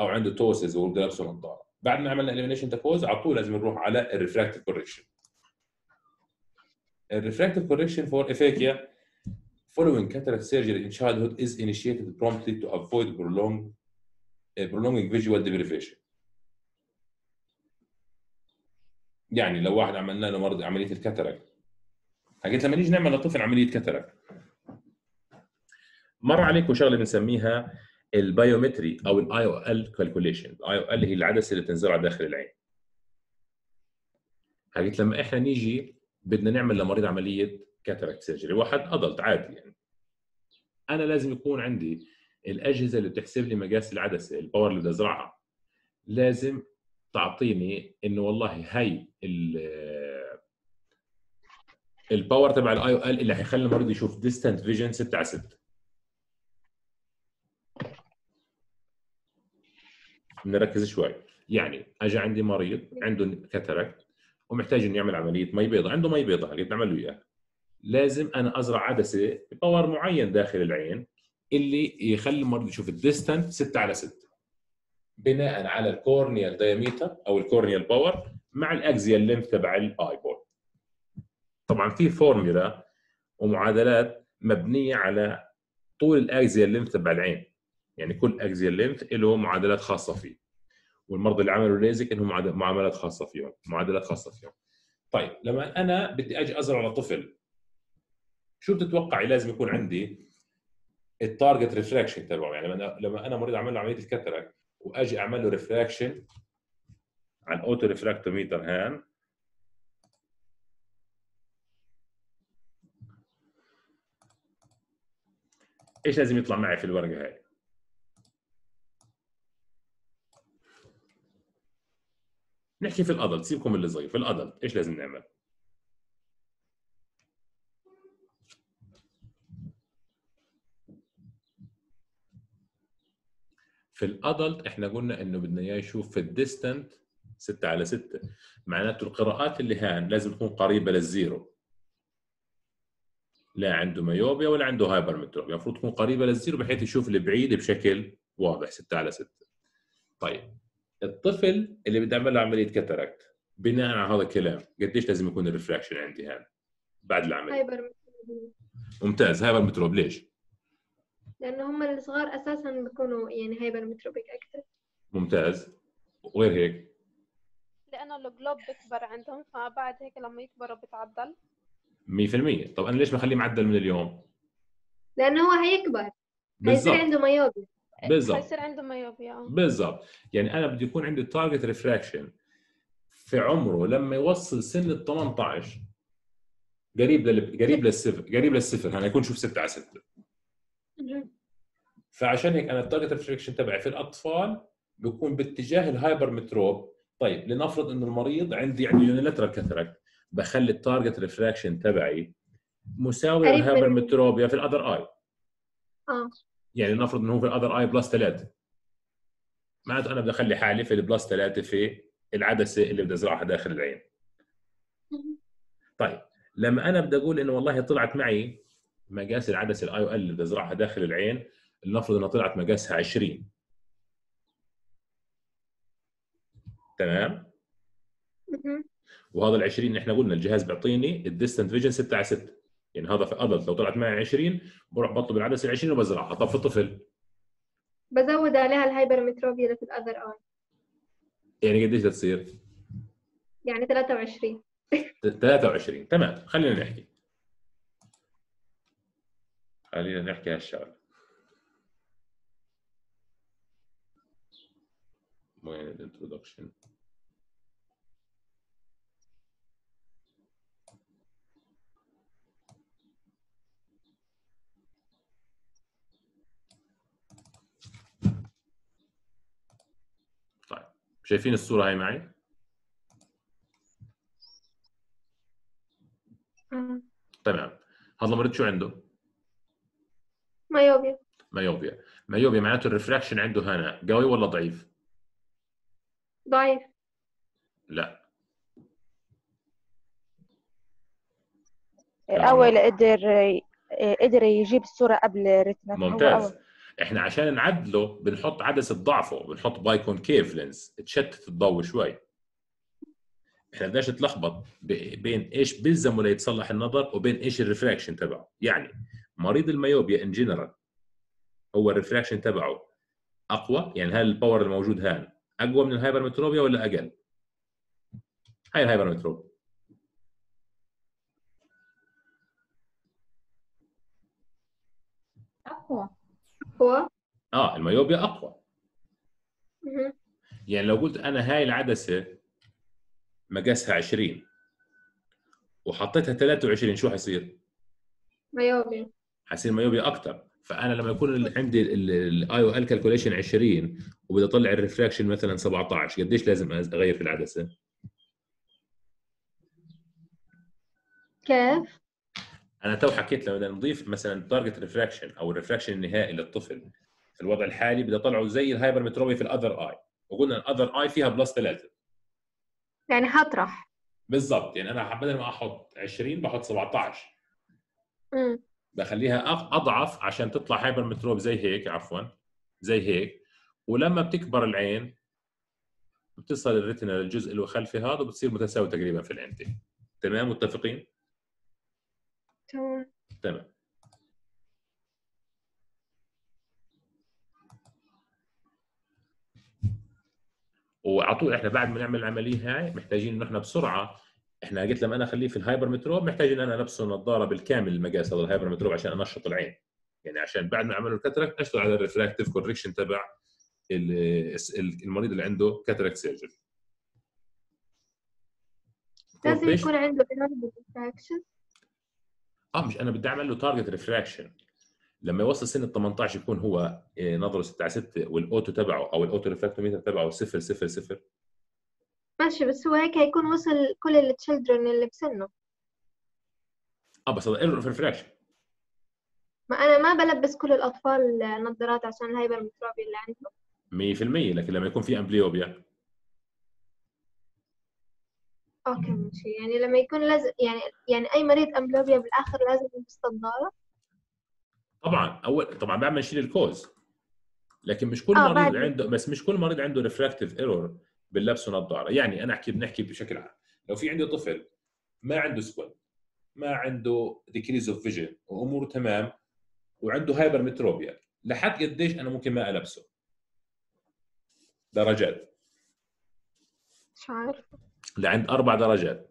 أو عنده ptosis ويقول بده لابسه نظارة بعد ما عملنا elimination ل cause على طول لازم نروح على ال refractive correction. ال refractive correction for aphakia following cataract surgery in childhood is initiated promptly to avoid prolonged uh, prolonging visual deprivation. يعني لو واحد عملنا له مرض عملية ال cataract حكيت لما نيجي نعمل لطفل عملية cataract مر عليكم شغلة بنسميها ال biometry أو ال IOL calculation ال IOL هي العدسة اللي بتنزرع داخل العين. حكيت لما إحنا نيجي بدنا نعمل لمريض عملية cataract surgery واحد adult عادي يعني. أنا لازم يكون عندي الأجهزة اللي بتحسب لي مقاس العدسة ال power اللي بدي أزرعها. لازم تعطيني إنه والله هي ال power تبع ال IOL اللي حيخلي المريض يشوف distant vision 6 على 6 نركز شوي. يعني اجى عندي مريض عنده cataract ومحتاج إنه يعمل عملية مي بيضاء عنده مي بيضاء قلت نعمل له إياها. لازم أنا أزرع عدسة power معين داخل العين اللي يخلي المريض يشوف ال distant 6 على 6 بناء على ال corneal diameter أو ال corneal power مع ال axial length تبع ال eyeball طبعا في فورمولا ومعادلات مبنية على طول ال axial length تبع العين. يعني كل axial length له معادلات خاصة فيه. والمرضى اللي عملوا ليزك لهم معاملات خاصة فيهم معادلات خاصة فيهم طيب لما أنا بدي أجي أزرع لطفل شو بتتوقعي لازم يكون عندي ال target refraction تبعه؟ يعني لما لما أنا مريض اعمل له عملية ال cataract وأجي اعمل له refraction عن auto refractometer هان. إيش لازم يطلع معي في الورقة هاي؟ نحكي في ال adult سيبكم اللي صغير في ال adult إيش لازم نعمل؟ في ال adult إحنا قلنا إنه بدنا إياه يشوف في ال distant 6 على 6 معناته القراءات اللي هان لازم تكون قريبة لل zero. لا عنده myopia ولا عنده hypermetropia المفروض تكون قريبة لل zero بحيث يشوف البعيد بشكل واضح 6 على 6 طيب الطفل اللي بدي اعمل له عملية cataract بناء على هذا الكلام قديش لازم يكون ال refraction عندي هان بعد العملية. hyper ممتاز. hypermetrope ليش؟ لأنه هم الصغار أساسا بيكونوا يعني hypermetropic أكثر ممتاز. وغير هيك؟ لأنه ال globe بيكبر عندهم فبعد هيك لما يكبروا بتعضل 100% طب أنا ليش بخليه معدل من اليوم؟ لأنه هو هيكبر. بالضبط. عنده myopia بالضبط. حيصير عنده myopia. بالضبط. يعني أنا بدي يكون عندي target refraction في عمره لما يوصل سن ال 18 قريب لل... قريب للصفر قريب للصفر. أنا يكون شوف 6 على 6 فعشان هيك أنا ال target refraction تبعي في الأطفال بيكون باتجاه ال hypermetrope طيب لنفرض إنه المريض عندي عنده unilateral cataract بخلي ال target refraction تبعي مساوي لل hypermetropia في ال other eye آه. يعني نفرض إنه هو في ال other eye plus 3 معناته أنا بدي أخلي حالي في ال plus 3 في العدسة اللي بدي أزرعها داخل العين. طيب لما أنا بدي أقول إنه والله طلعت معي مقاس العدسة ال IOL اللي بدي ازرعها داخل العين لنفرض إنها طلعت مقاسها 20 تمام. وهذا ال 20 إحنا قلنا الجهاز بيعطيني ال distant vision 6 على 6 يعني هذا في adult لو طلعت معي 20 بروح بطلب العدسة ال 20 وبزرعها. طب في طفل بزود عليها ال hypermetropia اللي في ال other eye. يعني قديش تصير؟ يعني 23 23 تمام. خلينا نحكي. خلينا نحكي هالشغلة وين ال introduction طيب شايفين الصورة هاي معي؟ تمام هذا المريض شو عنده؟ مايوبيا. مايوبيا. مايوبيا معناته الريفراكشن عنده هنا. قوي ولا ضعيف؟ ضعيف. لا. الأول قدر قدر يجيب الصورة قبل ريتنا فهو ممتاز. أول. إحنا عشان نعدله بنحط عدسة ضعفه بنحط biconcave lens تشتت الضوء شوي. إحنا بدناش نتلخبط بين إيش بيلزمه ليتصلح النظر وبين إيش ال refraction تبعه. يعني مريض ال myopia in general هو ال refraction تبعه أقوى؟ يعني هل ال power الموجود هان أقوى من ال hypermetropia ولا أقل؟ هاي ال hypermetropia أقوى. هو؟ آه ال myopia أقوى. يعني لو قلت أنا هاي العدسة مقاسها 20 وحطيتها 23 شو حيصير؟ myopia حيصير myopia أكثر فأنا لما يكون عندي ال IOL calculation 20 وبدي أطلع ال refraction مثلا 17 قديش لازم أغير في العدسة؟ كيف؟ أنا تو حكيت لما بدنا نضيف مثلا target refraction أو ال refraction النهائي للطفل في الوضع الحالي بدي أطلعه زي ال hypermetropia في ال other eye وقلنا ال other eye فيها plus 3 يعني هطرح بالضبط يعني أنا بدل ما أحط 20 بحط 17 مم. بخليها أضعف عشان تطلع hypermetrope زي هيك عفوا زي هيك. ولما بتكبر العين بتصل ال retina للجزء اللي خلفي هذا وبتصير متساوي تقريبا في العينتين تمام؟ متفقين؟ تمام. تمام. وعلى طول إحنا بعد ما نعمل العملية هاي محتاجين إنه إحنا بسرعة إحنا قلت لما أنا أخليه في ال hypermetrope محتاج إن أنا لبسه نظاره بالكامل المقاس هذا ال hypermetrope عشان أنشط العين. يعني عشان بعد ما عملوا ال cataract أشتغل على ال refractive correction تبع ال- ال- المريض اللي عنده cataract surgery لازم؟ يكون عنده distraction آه مش أنا بدي أعمل له target refraction لما يوصل سن ال 18 يكون هو آه، نظرة 6 على 6 وال auto تبعه أو ال auto refractometer تبعه 0 0 0 ماشي بس هو هيك هيكون وصل كل ال children اللي بسنه. آه بس في ال refraction ما أنا ما بلبس كل الأطفال نظارات عشان ال hypermetropia اللي عندهم 100% لكن لما يكون في amblyopia. okay ماشي. يعني لما يكون لازم يعني يعني أي مريض amblyopia بالآخر لازم يلبس نظارة؟ طبعا أول طبعا بعد ما نشيل ال cause لكن مش كل آه، مريض بعد. عنده بس مش كل مريض عنده refractive error بنلبسه نظاره يعني أنا احكي بنحكي بشكل عام. لو في عندي طفل ما عنده squint ما عنده decrease of vision وأموره تمام وعنده hypermetropia لحد قديش أنا ممكن ما ألبسه؟ درجات. مش عارف. لعند أربع درجات.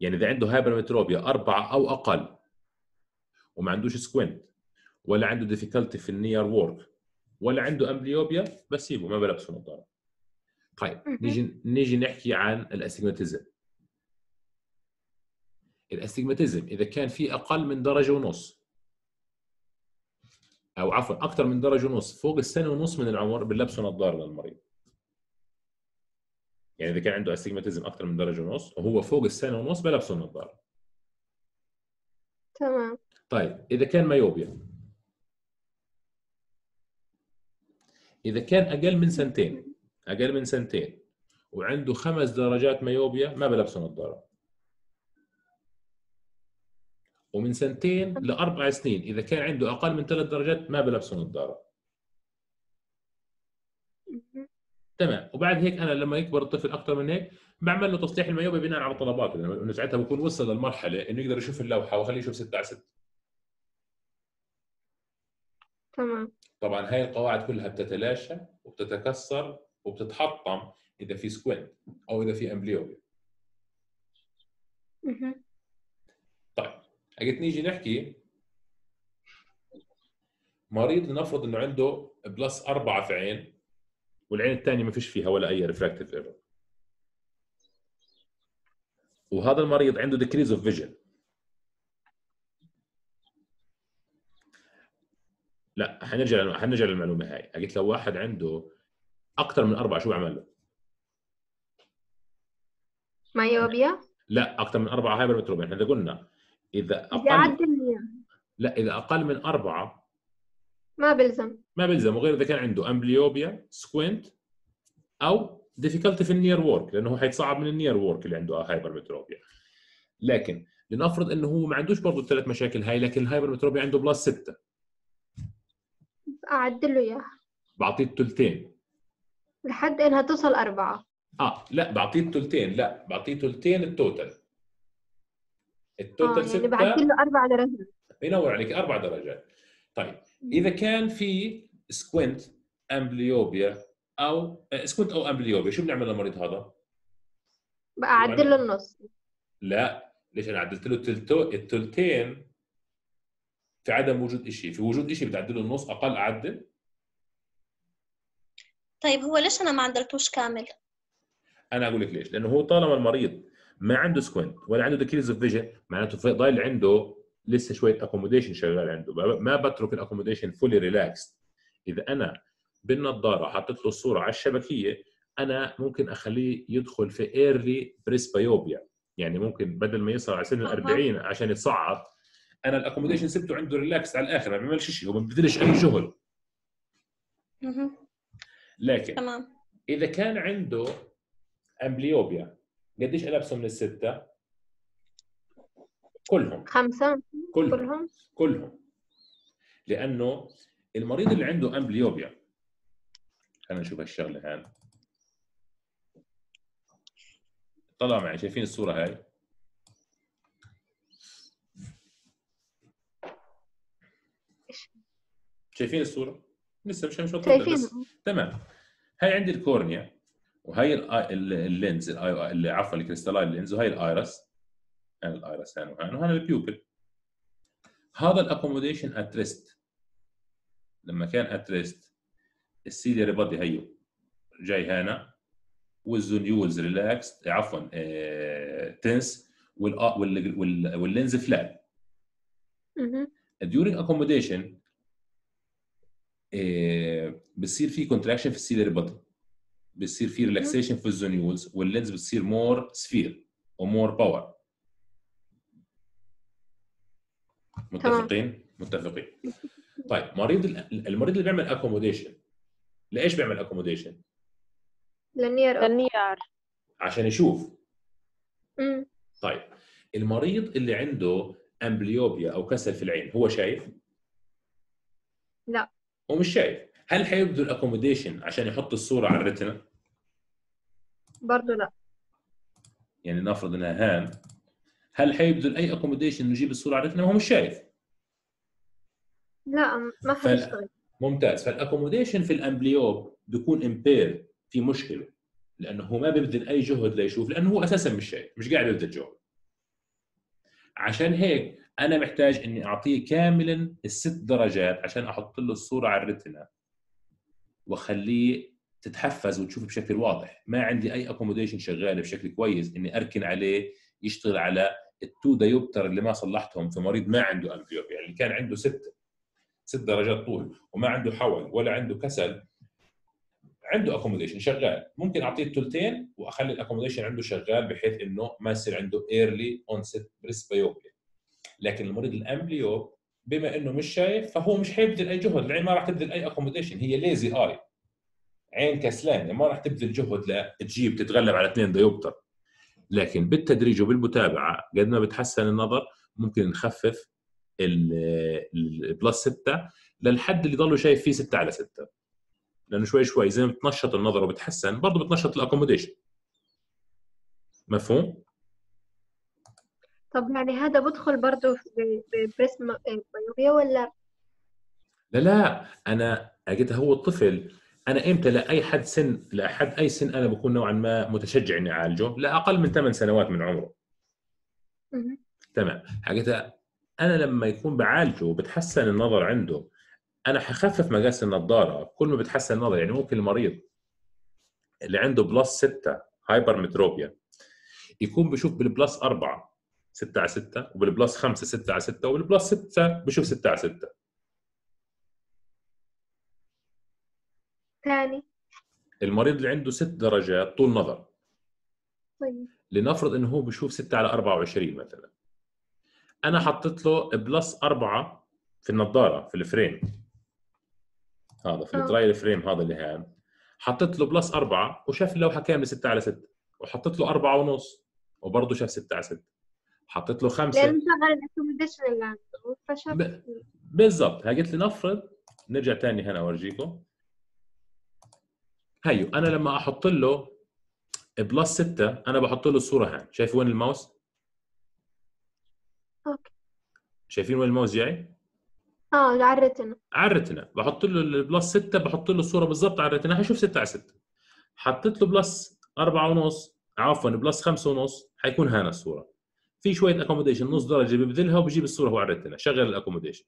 يعني إذا عنده hypermetropia أربعة أو أقل وما عندوش squint ولا عنده difficulty في ال near work ولا عنده amblyopia بسيبه ما بلبسه نظارة. طيب. نيجي نيجي نحكي عن ال astigmatism الاستجماتيزم إذا كان في أقل من درجة ونص أو عفوا أكثر من درجة ونص فوق السنة ونص من العمر بنلبسه نظارة للمريض. يعني إذا كان عنده استجماتيزم أكثر من درجة ونص وهو فوق السنة ونص بلبسه النظاره تمام. طيب إذا كان مايوبيا إذا كان أقل من سنتين أقل من سنتين وعنده خمس درجات مايوبيا ما بلبسه نظارة. ومن سنتين لأربع سنين إذا كان عنده أقل من ثلاث درجات ما بلبسه نظارة. تمام. وبعد هيك أنا لما يكبر الطفل أكثر من هيك بعمل له تصليح الميوبيا بناء على طلباته. لأنه ساعتها بكون وصل للمرحلة إنه يقدر يشوف اللوحة وخليه يشوف 6 على 6 تمام. طبعا هاي القواعد كلها بتتلاشى وبتتكسر وبتتحطم إذا في squint أو إذا في amblyopia. طيب اجت نيجي نحكي مريض لنفرض إنه عنده plus أربعة في عين والعين الثانية ما فيش فيها ولا أي refractive error وهذا المريض عنده decrease of vision لا حنرجع حنرجع للمعلومة هاي. قلت لو واحد عنده أكثر من أربعة شو بعمل له؟ myopia؟ لا أكثر من أربعة hypermetropia إحنا قلنا إذا أقل إياه. لا إذا أقل من أربعة ما بلزم. ما بيلزم وغير إذا كان عنده amblyopia squint أو difficulty في ال near work لأنه هو حيتصعب من ال near work اللي عنده hypermetropia لكن لنفرض إنه هو ما عندوش برضه الثلاث مشاكل هاي لكن ال hypermetropia عنده plus 6 أعدل له إياها. بعطيه الثلثين. لحد إنها توصل أربعة. آه لا بعطيه الثلثين. لا بعطيه ثلثين ال total آه ال total يعني ستة. بعدل له أربع درجات. ينور عليك أربع درجات. طيب إذا كان في squint amblyopia أو آه، squint أو amblyopia شو بنعمل للمريض هذا؟ بقى أعدل له النص. لا ليش أنا عدلت له التلتين؟ في عدم وجود شيء في وجود شيء بدي أعدله النص أقل أعدل طيب هو ليش أنا ما عدلتوش كامل؟ أنا أقول لك ليش لأنه هو طالما المريض ما عنده squint ولا عنده decrease of vision معناته ضايل عنده لسه شوية accommodation شغال عنده ما- بترك ال accommodation fully relaxed إذا أنا بالنظارة حطيت له الصورة على الشبكية أنا ممكن أخليه يدخل في early presbyopia يعني ممكن بدل ما يصل على سن ال أها. 40 عشان يتصعد أنا ال accommodation سبته عنده ريلاكس على الآخر ما بيعملش شيء هو ما بيبذلش أي مهم. لكن تمام. إذا كان عنده amblyopia قديش الابسه من السته؟ كلهم. خمسة. كلهم. كلهم؟ كلهم. لأنه المريض اللي عنده amblyopia خلينا نشوف هالشغلة هان. طلع معي شايفين الصورة هاي؟ شايفين الصورة؟ لسه مش مش مطلوب بس شايفين. تمام. هاي عندي ال cornea وهي ال- ال- ال lens اللي عفوا ال crystalline lens وهي ال iris. ال iris هان وهان وهان ال pupil. هذا ال accommodation at rest لما كان at rest ال ciliary body هيو جاي هنا وال zonules relaxed عفوا tense وال lens flat during accommodation آه، بصير في contraction في ال ciliary body بصير في relaxation في ال zonules وال lens بتصير more sphere و more power متفقين؟ متفقين. طيب مريض ال- المريض اللي بيعمل accommodation لإيش بيعمل accommodation لل near لل near. عشان يشوف. مم. طيب المريض اللي عنده amblyopia أو كسل في العين هو شايف؟ لا. هو مش شايف. هل حيبذل accommodation عشان يحط الصورة على ال retina؟ برضو لا. يعني نفرض إنها هان. هل حيبذل أي accommodation يجيب الصورة على ال retina؟ وهو مش شايف. لا ما حيشتغل ممتاز. فال accommodation في ال amblyope بيكون impaired في مشكلة لأنه هو ما بيبذل أي جهد ليشوف لأنه هو أساسا مش شايف مش قاعد يبذل جهد. عشان هيك أنا محتاج إني أعطيه كاملا الست درجات عشان أحط له الصورة على ال retina وأخليه تتحفز وتشوف بشكل واضح. ما عندي أي accommodation شغالة بشكل كويس إني أركن عليه يشتغل على ال two diopter اللي ما صلحتهم في مريض ما عنده amblyopia يعني كان عنده ست ست درجات طول وما عنده حول ولا عنده كسل. عنده accommodation شغال. ممكن أعطيه الثلثين وأخلي ال accommodation عنده شغال بحيث إنه ما يصير عنده early onset presbyopia لكن المريض ال amblyope بما إنه مش شايف فهو مش حيبذل أي جهد. العين ما راح تبذل أي accommodation هي lazy eye عين كسلانه ما راح تبذل جهد لتجيب تتغلب على اثنين diopter لكن بالتدريج وبالمتابعة قد ما بتحسن النظر ممكن نخفف ال- ال plus 6 للحد اللي ضله شايف فيه 6 على 6 لأنه شوي شوي زي ما بتنشط النظر وبتحسن برضه بتنشط ال accommodation مفهوم؟ طب يعني هذا بدخل برضو في بريسم بيوبيا ولا؟ لا لا أنا قلت هو الطفل. أنا إمتى لأي حد سن لأحد أي سن أنا بكون نوعا ما متشجع إني أعالجه؟ لا أقل من 8 سنوات من عمره. تمام. حقيقة أنا لما يكون بعالجه وبتحسن النظر عنده أنا حخفف مقاس النظارة. كل ما بتحسن النظر يعني ممكن المريض اللي عنده بلس 6 hypermetropia يكون بشوف بال plus 4 6 على 6 وبال plus 5 6 على 6 وبال plus 6 بشوف 6 على 6 ثاني. المريض اللي عنده 6 درجات طول نظر. طيب. لنفرض إنه هو بشوف 6 على 24 مثلا. أنا حطيت له plus 4 في النظارة في ال frame. هذا في آه. ال trial frame هذا اللي هان. حطيت له plus 4 وشاف اللوحه كاملة 6 على 6 وحطيت له 4 ونص وبرضه شاف 6 على 6 حطيت له 5 لأنه شغل ال accommodation اللي عنده فشاف ب... بالضبط. هاي قلت لي نفرض نرجع تاني هنا أورجيكم. هيو أنا لما أحط له plus 6 أنا بحط له الصورة هان. شايف وين الماوس؟ أوكي. شايفين وين الماوس جاي؟ آه ع ال retina على ال retina. بحط له ال plus 6 بحط له الصورة بالضبط على ال retina. حيشوف 6 على 6 حطيت له plus 4 ونص عفوا plus 5 ونص حيكون هنا الصورة. في شوية accommodation نص درجة ببذلها وبجيب الصورة هو على ال retina شغل ال accommodation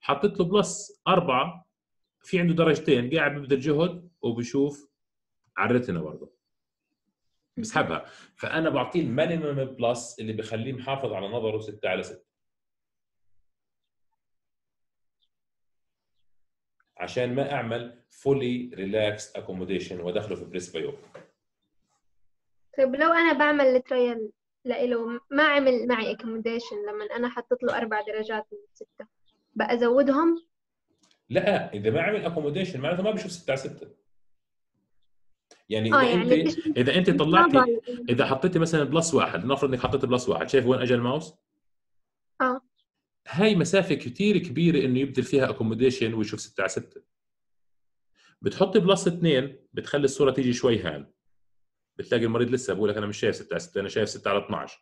حطيت له plus 4 في عنده درجتين قاعد ببذل جهد وبشوف على ال retina برضه. بسحبها فأنا بعطيه ال minimum plus اللي بخليه محافظ على نظره 6 على 6 عشان ما أعمل fully relax accommodation وأدخله في presbyope طيب لو أنا بعمل ال trial لإله ما عمل معي accommodation لما أنا حطيت له أربع درجات من ستة. بقى أزودهم لا إذا ما عمل accommodation معناته ما بشوف 6 على 6 يعني إذا يعني انت مش- إذا أنت طلعتي. إذا حطيتي مثلا plus واحد لنفرض إنك حطيت plus واحد شايف وين اجى الماوس؟ آه. هاي مسافة كثير كبيرة إنه يبذل فيها accommodation ويشوف 6 على 6 بتحطي plus 2 بتخلي الصورة تيجي شوي هان. بتلاقي المريض لسه بقول لك أنا مش شايف 6 على 6 أنا شايف 6 على 12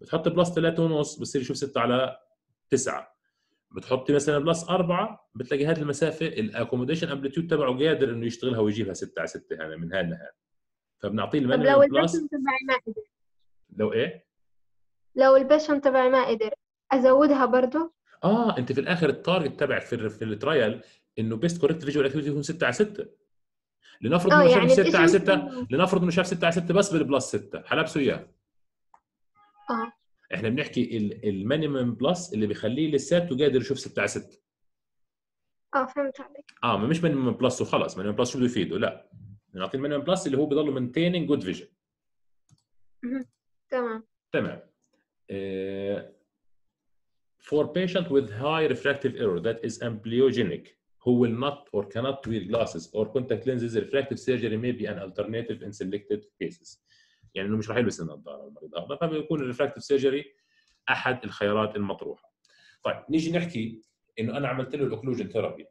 بتحطي plus 3 ونص بصير يشوف 6 على 9 بتحطي مثلا plus 4 بتلاقي هذه المسافة ال accommodation amplitude تبعه قادر إنه يشتغلها ويجيبها 6 على 6 هنا من هان لهان فبنعطيه لو ال minimum plus ال patient تبعي ما قدر. لو إيه؟ لو ال patient تبعي ما قدر أزودها برضو؟ آه أنت في الآخر ال target تبعك في في ال trial إنه best corrected visual acuity يكون 6 على 6 لنفرض آه إنه يعني شاف 6 على الإشي 6 مثلاً- لنفرض إنه شاف 6 على 6 بس بال plus 6 حلبسه اياه آه. إحنا بنحكي ال minimum plus اللي بيخليه لساته قادر يشوف 6 على 6 آه فهمت عليك. آه ما مش minimum plus وخلص minimum plus شو بده يفيده؟ لا. نعطيه ال minimum plus اللي هو بضله maintaining good vision. تمام. تمام. uh, for patient with high refractive error that is amblyogenic who will not or cannot wear glasses or contact lenses refractive surgery may be an alternative in selected cases. يعني إنه مش راح يلبس النظاره المريض. هذا فبيكون ال refractive surgery أحد الخيارات المطروحة. طيب نيجي نحكي إنه أنا عملت له ال occlusion therapy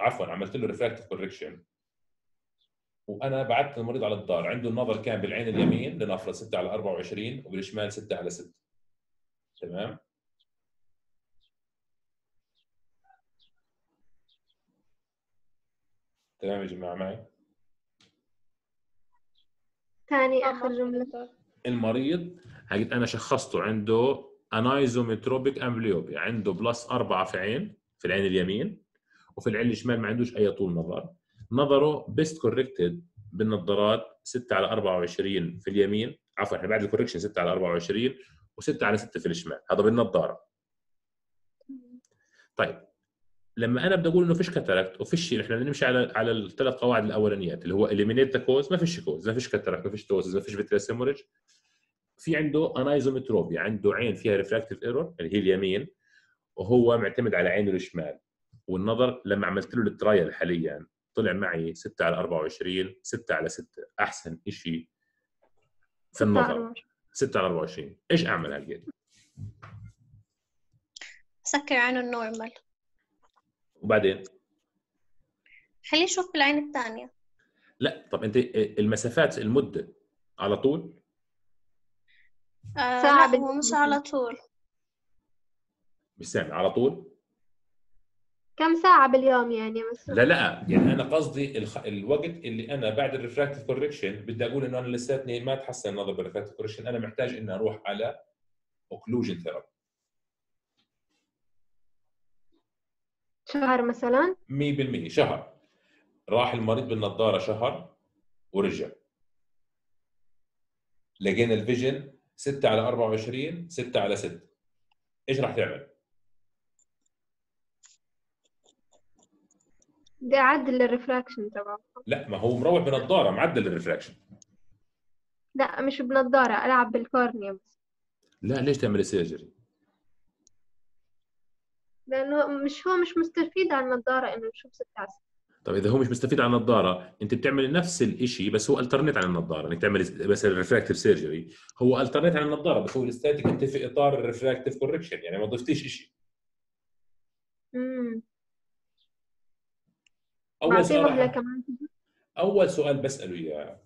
عفوا عملت له refractive correction وأنا بعثت المريض على الدار. عنده النظر كان بالعين اليمين لنفرض 6 على 24 وبالشمال 6 على 6 تمام؟ تمام يا جماعة معي؟ تاني آه، جملة. دكتور. المريض هيك أنا شخصته عنده anisometropic amblyopia عنده plus أربعة في عين في العين اليمين وفي العين الشمال ما عندوش أي طول نظر. نظره best corrected بالنظارات 6 على 24 في اليمين عفوا إحنا بعد ال correction 6 على 24 و6 على 6 في الشمال هذا بالنظارة. طيب لما أنا بدي أقول إنه فيش cataract وفيش شيء إحنا بدنا نمشي على على الثلاث قواعد الأولانيات اللي هو eliminate the cause ما فيش cause ما فيش cataract ما فيش ptosis ما فيش vitreous hemorrhage في عنده anisometropia عنده عين فيها refractive error اللي هي اليمين وهو معتمد على عينه الشمال. والنظر لما عملت له ال trial حاليا طلع معي 6 على 24 6 على 6 أحسن شيء في النظر. 6 على 24 إيش أعمل هالقد؟ سكر عينه ال normal وبعدين؟ خليه يشوف بالعين الثانية. لا طب أنت المسافات المدة على طول؟ آه ساعة لا هو مش. على طول. مش سامع على طول؟ كم ساعة باليوم يعني مثلا؟ لا لا يعني أنا قصدي الخ... الوقت اللي أنا بعد ال refractive correction بدي أقول إنه أنا لساتني ما تحسن النظر بال refractive correction أنا محتاج إني أروح على occlusion therapy شهر مثلا؟ 100% شهر. راح المريض بالنظارة شهر ورجع. لقينا ال vision 6 على 24 6 على 6 إيش راح تعمل؟ بدي أعدل ال refraction تبعه. لا ما هو مروح بنظارة معدل ال refraction لا مش بنضارة ألعب بال cornea بس. لا ليش تعملي surgery لأنه مش هو مش مستفيد على النضارة إنه يشوف ست على ستة طب إذا هو مش مستفيد عن النظاره أنت بتعملي نفس الشيء بس هو alternate عن النظارة إنك تعملي بس ال refractive surgery هو alternate عن النظارة بس هو ال aesthetic أنت في إطار ال refractive correction يعني ما ضفتيش شيء امم أول سؤال كمان أول سؤال بسأله إياه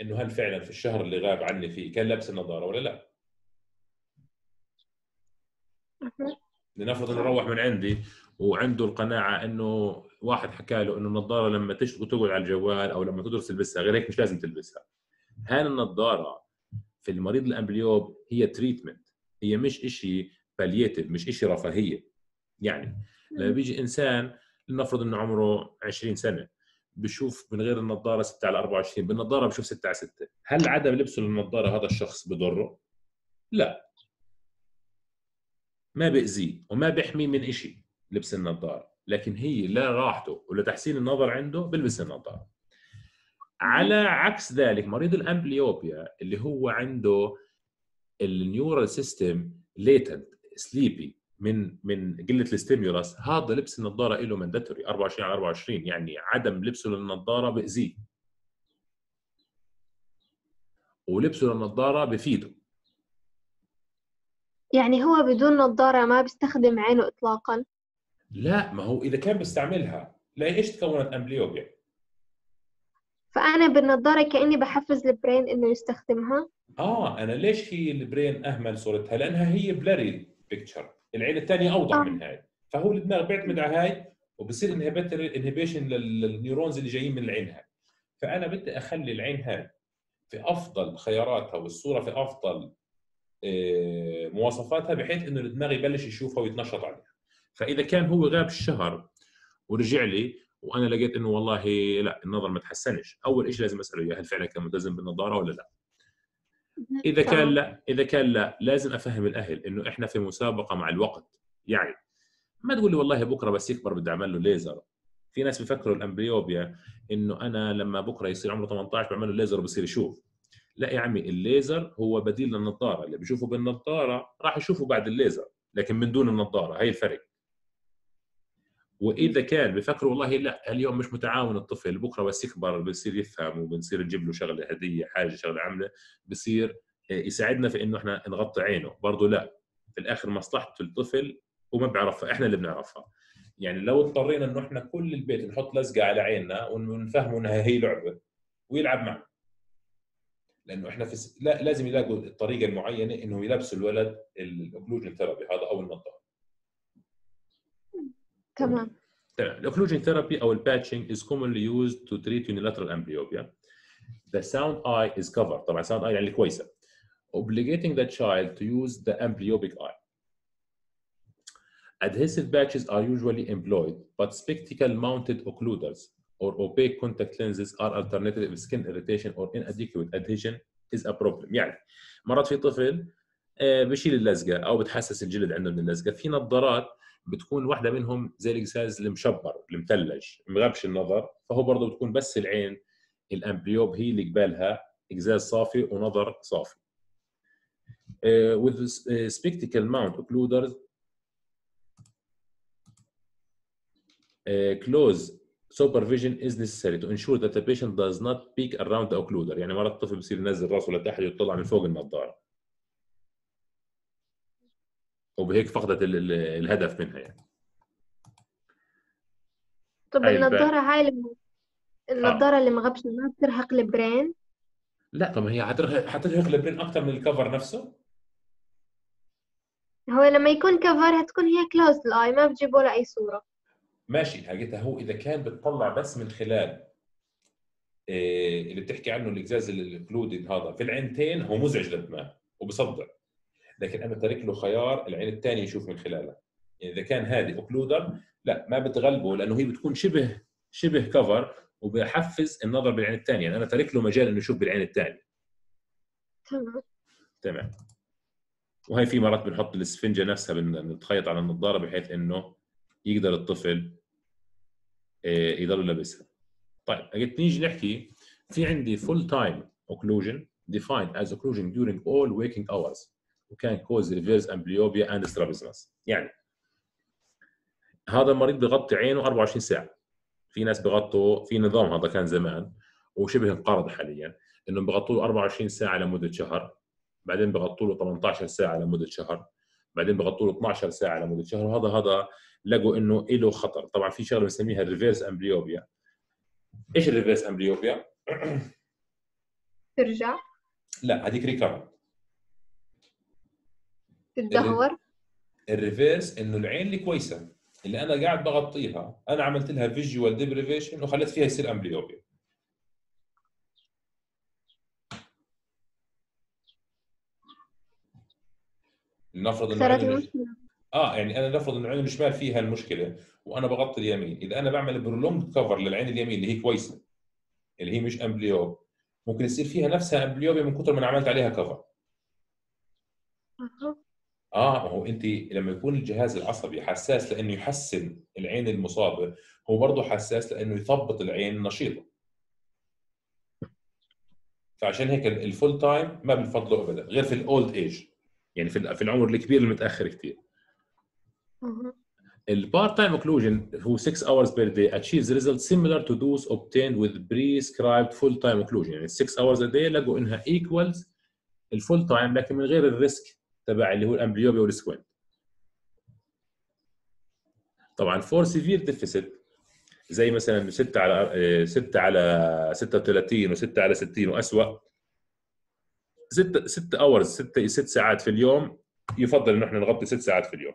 إنه هل فعلا في الشهر اللي غاب عني فيه كان لابس النظارة ولا لا؟ مهم. لنفرض إنه روح من عندي وعنده القناعة إنه واحد حكى له إنه النظاره لما تشتغل وتقعد على الجوال أو لما تدرس تلبسها غير هيك مش لازم تلبسها. هان النظاره في المريض ال amblyope هي treatment هي مش شيء palliative مش شيء رفاهية. يعني لما بيجي إنسان لنفرض إنه عمره 20 سنة بشوف من غير النظاره 6 على 24 بالنظاره بشوف 6 على 6 هل عدم لبسه للنظاره هذا الشخص بضره؟ لا ما بأذيه وما بيحميه من شيء لبس النظارة لكن هي لا راحته ولا تحسين النظر عنده بلبس النظارة. على عكس ذلك مريض ال amblyopia اللي هو عنده ال neural system latent sleepy من من قلة ال stimulus هذا لبس النظارة له mandatory 24 على 24 يعني عدم لبسه للنظارة بأذيه. ولبسه للنظارة بفيده. يعني هو بدون نظارة ما بيستخدم عينه إطلاقا. لا ما هو إذا كان بيستعملها لا إيش تكونت amblyopia؟ فأنا بالنظارة كأني بحفز ال brain إنه يستخدمها. آه أنا ليش هي ال brain أهمل صورتها؟ لأنها هي blurry picture العين الثانية أوضح آه. من هاي. فهو الدماغ بيعتمد على هاي وبصير inhibition لل neurons اللي جايين من العين هاي. فأنا بدي أخلي العين هاي في أفضل خياراتها والصورة في أفضل آه، مواصفاتها بحيث إنه الدماغ يبلش يشوفها ويتنشط عليها. فإذا كان هو غاب الشهر ورجع لي وأنا لقيت إنه والله لا النظر ما تحسنش أول شيء لازم أسأله إياه؟ هل فعلا كان ملتزم بالنظارة ولا لا؟ إذا كان. لا إذا كان لا لازم أفهم الأهل إنه إحنا في مسابقة مع الوقت. يعني ما تقول لي والله بكرة بس يكبر بدي أعمل له ليزر في ناس بيفكروا ال amblyopia إنه أنا لما بكرة يصير عمره 18 بعمل له ليزر وبصير يشوف. لا يا عمي الليزر هو بديل للنظاره اللي بيشوفه بالنظاره راح يشوفه بعد الليزر لكن من دون النظاره هي الفرق. وإذا كان بفكروا والله لا اليوم مش متعاون الطفل بكرة بس يكبر بصير يفهم وبنصير نجيب له شغلة هدية حاجة شغلة عاملة بصير آه، يساعدنا في إنه إحنا نغطي عينه. برضه لا في الآخر مصلحة الطفل هو ما بيعرفها إحنا اللي بنعرفها. يعني لو اضطرينا إنه إحنا كل البيت نحط لزقة على عيننا ونفهمه إنها هي لعبة ويلعب معنا لأنه إحنا في س... لا لازم يلاقوا الطريقة المعينه انه يلبسوا الولد ال occlusion therapy هذا أو النظاره تمام تمام ال occlusion therapy أو ال patching is commonly used to treat unilateral amblyopia the sound eye is covered طبعا sound eye يعني كويسه obligating the child to use the amblyopic eye adhesive patches are usually employed but spectacle mounted occluders or opaque contact lenses are alternative if skin irritation or inadequate adhesion is a problem. يعني مرات في طفل آه، بشيل اللزقة أو بتحسس الجلد عنده من اللزقة. في نظارات بتكون واحدة منهم زي القزاز المشبر المثلج مغبش النظر. فهو برضه بتكون بس العين الامبليوب هي اللي قبالها قزاز صافي ونظر صافي. Uh, with uh, spectacle mount occluders uh, close supervision is necessary to ensure that the patient does not peek around the occluder. يعني مرات الطفل بصير ينزل راسه لتحت ويطلع من فوق النظارة. وبهيك فقدت ال- ال- الهدف منها يعني. طب هاي الباقي. النظارة هاي اللي النظارة اللي مغبشة ما بترهق ال brain؟ لا طب ما هي حترهق حترهق ال brain أكثر من ال cover نفسه؟ هو لما يكون cover هتكون هي close ال eye ما بتجيب ولا أي صورة. ماشي حقيقتها هو إذا كان بتطلع بس من خلال إيه اللي بتحكي عنه القزاز ال clouded هذا. في العينتين هو مزعج للدماغ وبصدع. لكن أنا تارك له خيار العين الثانية يشوف من خلالها يعني إذا كان هذه occluder لا ما بتغلبه لأنه هي بتكون شبه شبه cover وبحفز النظر بالعين الثانية يعني أنا تارك له مجال إنه يشوف بالعين الثانية تمام. تمام. وهي في مرات بنحط الاسفنجة نفسها بن- بتخيط على النظارة بحيث إنه يقدر الطفل آه، يضل لابسها طيب اجيت نيجي نحكي في عندي full time occlusion defined as occlusion during all waking hours. وكان cause reverse amblyopia and strabismus. يعني هذا المريض بغطي عينه 24 ساعة. في ناس بغطوا في نظام هذا كان زمان وشبه انقرض حاليا انه بغطوا له 24 ساعة لمدة شهر بعدين بغطوا له 18 ساعة لمدة شهر. بعدين بغطوا له 12 ساعة لمدة شهر وهذا هذا لقوا إنه له خطر. طبعا في شغلة بنسميها ال reverse amblyopia إيش ال reverse amblyopia؟ ترجع؟ لا هذيك recurrent تتدهور ال reverse إنه العين اللي كويسة اللي أنا قاعد بغطيها أنا عملت لها visual deprivation وخليت فيها يصير amblyopia لنفرض إنه المشكلة. آه يعني أنا نفرض إنه عين الشمال فيها المشكلة وأنا بغطي اليمين. إذا أنا بعمل prolonged cover للعين اليمين اللي هي كويسة اللي هي مش amblyope ممكن يصير فيها نفسها amblyopia من كثر ما أنا عملت عليها cover. آه هو أنت لما يكون الجهاز العصبي حساس لأنه يحسن العين المصابة هو برضه حساس لأنه يثبط العين النشيطة. فعشان هيك ال full time ما بنفضله ابدا غير في ال old age يعني في في العمر الكبير المتاخر كثير. ال part time occlusion هو 6 hours per day achieves results similar to those obtained with prescribed full time occlusion. يعني 6 hours a day لقوا إنها equals ال full time لكن من غير ال risk تبع اللي هو ال amblyopia وال squint طبعا for severe deficit زي مثلا 6 على 6 على 36 و6 على 60 واسوء 6 6 hours 6 6 ساعات في اليوم يفضل إنه إحنا نغطي 6 ساعات في اليوم.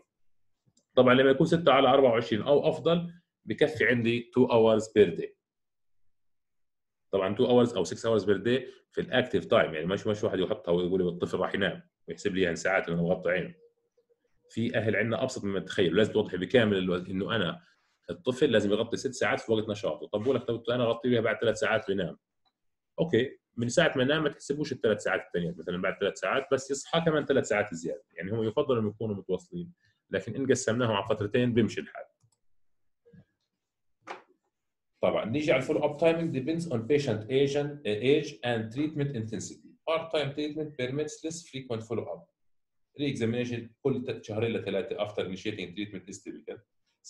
طبعا لما يكون 6 على 24 أو أفضل بكفي عندي 2 hours per day طبعا 2 hours أو 6 hours per day في ال active time يعني مش مش واحد يحطها ويقول الطفل راح ينام ويحسب لي يعني ساعات إنه مغطي عينه. في أهل عندنا أبسط مما تتخيل لازم توضحي بكامل انه أنا الطفل لازم يغطي ست ساعات في وقت نشاطه. طب بقول لك طب أنا أغطي بها بعد ثلاث ساعات بينام okay من ساعة ما نام ما تحسبوش الثلاث ساعات الثانية مثلا بعد ثلاث ساعات بس يصحى كمان ثلاث ساعات زيادة. يعني هو يفضل انه يكونوا متواصلين لكن إن قسمناهم على فترتين بيمشي الحال. طبعا نيجي على ال follow up timing depends on patient age age and treatment intensity part time treatment permits less frequent follow up re-examination كل شهرين لثلاثة after initiating treatment is typical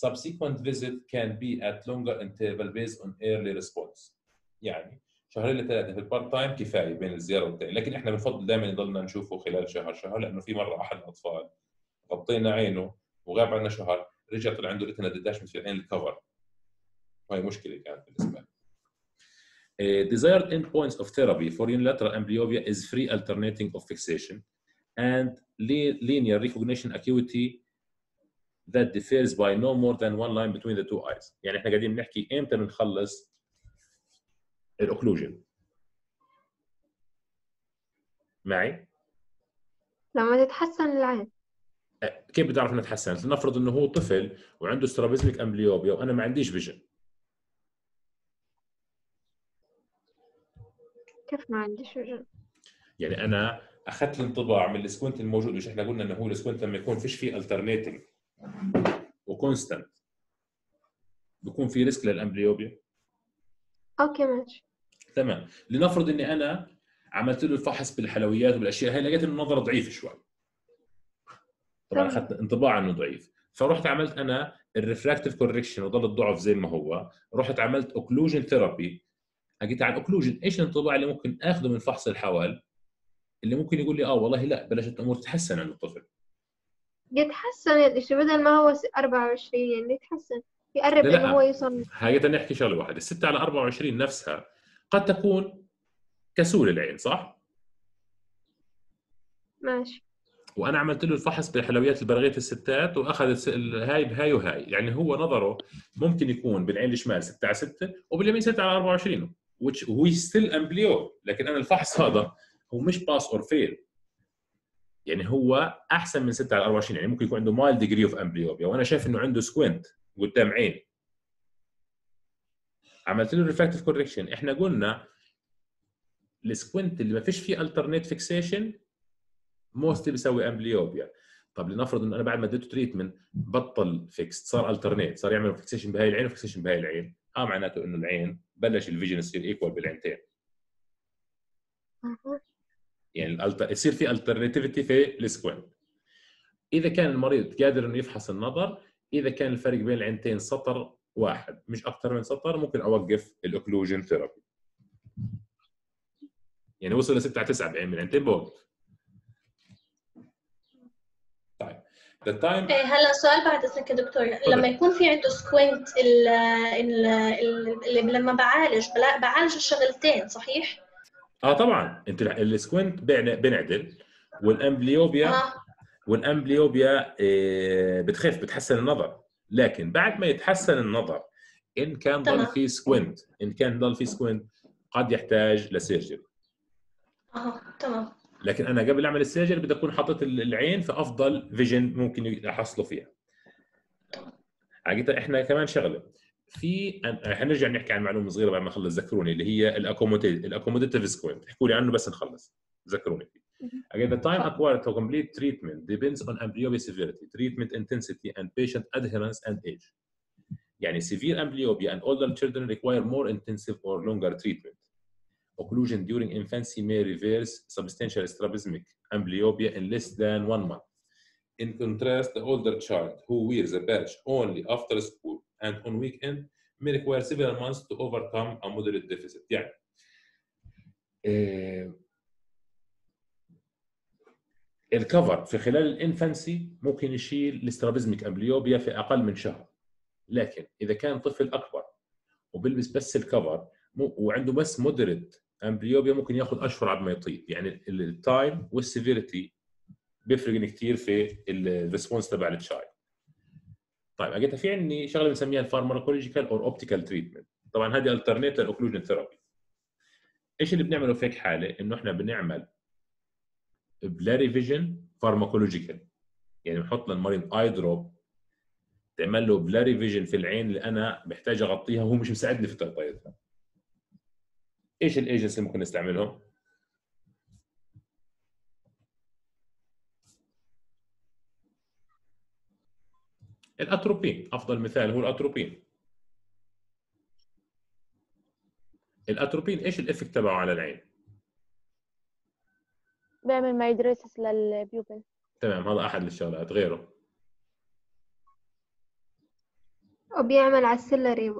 subsequent visit can be at longer interval based on early response. يعني شهرين لثلاثه في ال part time كفاية بين الزيارة والثانيه لكن إحنا بنفضل دائما يضلنا نشوفه خلال شهر شهر لأنه في مرة أحد الأطفال غطينا عينه وغاب عنا شهر رجع طلع عنده retina detachment في العين ال cover. وهي مشكلة كانت بالنسبة لي desired endpoints of therapy for unilateral amblyopia is free alternating of fixation and li- linear recognition acuity that differs by no more than one line between the two eyes. يعني إحنا قاعدين بنحكي إمتى بنخلص ال occlusion معي؟ لما تتحسن العين كيف بتعرف انها تحسنت؟ لنفرض إنه هو طفل وعنده strabismic amblyopia وأنا ما عنديش vision. كيف ما عنديش وجه يعني أنا أخذت الانطباع من ال squint الموجود مش إحنا قلنا إنه هو ال squint لما يكون فيش فيه alternating و constant بيكون في risk لل amblyopia؟ okay ماشي. تمام. لنفرض إني أنا عملت له الفحص بالحلويات وبالاشياء هاي لقيت إنه النظره ضعيف شوي. طبعا. أخذت انطباع إنه ضعيف. فرحت عملت أنا ال refractive correction وضل الضعف زي ما هو. رحت عملت occlusion therapy أجيت على ال occlusion إيش الانطباع اللي ممكن اخذه من فحص الحوال؟ اللي ممكن يقول لي آه والله لا بلشت الأمور تتحسن عند الطفل. يتحسن الاشي بدل ما هو س- 24 يعني يتحسن. يقرب. إنه هو يوصل هاي بدنا نحكي شغلة واحدة. الستة على 24 نفسها قد تكون كسول العين صح؟ ماشي. وأنا عملت له الفحص بالحلويات البرغيث الستات وأخذ هاي بهاي وهاي. يعني هو نظره ممكن يكون بالعين الشمال 6 على 6 وباليمين 6 على 24 which هو ستيل امبليو لكن أنا الفحص هذا هو مش باس اور فيل يعني هو أحسن من 6 على 24 يعني ممكن يكون عنده مايل ديجري اوف امبليوبيا وأنا شايف إنه عنده سكوينت قدام عيني. عملت له refractive correction إحنا قلنا ال squint اللي ما فيش فيه alternate fixation mostly بيسوي amblyopia طب لنفرض إنه أنا بعد ما اديته treatment بطل fixed صار alternate صار يعمل fixation بهاي العين و fixation بهاي العين. آه معناته إنه العين بلش ال vision يصير equal بالعينتين. يعني ال alter يصير في alternativity في ال squint. إذا كان المريض قادر إنه يفحص النظر إذا كان الفرق بين العينتين سطر واحد. مش أكثر من سطر ممكن أوقف ال occlusion therapy. يعني وصل ل 6 على 9 بعين من طيب. The time إيه، هلا سؤال بعد إذنك يا دكتور. لما يكون في عنده squint ال ال ال- اللي لما بعالج بعالج الشغلتين صحيح؟ آه طبعا. أنت ال squint بنعدل. وال amblyopia آه. وال amblyopia آه، بتخف بتحسن النظر. لكن بعد ما يتحسن النظر إن كان ضل. في squint إن كان ضل في squint قد يحتاج ل surgery. آه تمام. لكن أنا قبل أعمل ال surgery بدي أكون حاطط العين في أفضل vision ممكن أحصله فيها. حقيقة إحنا كمان شغلة. في أن- حنرجع نحكي عن معلومة صغيرة بعد ما اخلص ذكروني اللي هي ال accommodative squint. احكوا لي عنه بس نخلص. ذكروني فيه. Again, the time acquired to complete treatment depends on amblyopia severity, treatment intensity, and patient adherence and age. يعني severe amblyopia and older children require more intensive or longer treatment. Occlusion during infancy may reverse substantial strabismic amblyopia in less than one month. In contrast, the older child who wears a patch only after school and on weekend may require several months to overcome a moderate deficit. يعني آه، ال cover في خلال ال infancy ممكن يشيل ال strabismic amblyopia في أقل من شهر. لكن إذا كان طفل أكبر وبيلبس بس ال cover وعنده بس moderate amblyopia ممكن ياخذ أشهر عبين ما يطيب. يعني ال time وال severity بيفرق كثير في ال response تبع ال child طيب اجينا في عندي شغلة بنسميها ال pharmacological or optical treatment طبعا هذه ال alternate لل occlusion therapy إيش اللي بنعمله في هيك حالة؟ إنه إحنا بنعمل blurry vision pharmacological يعني بنحط للمريض اي drop تعمل له blurry vision في العين اللي أنا بحتاج أغطيها وهو مش مساعدني في تغطيتها إيش ال agents اللي ممكن نستعملهم؟ الأتروبين أفضل مثال هو ال atropine ال atropine إيش ال effect تبعه على العين؟ بيعمل mydriasis لل pupil. تمام هذا أحد الشغلات غيره. وبيعمل على ال ciliary.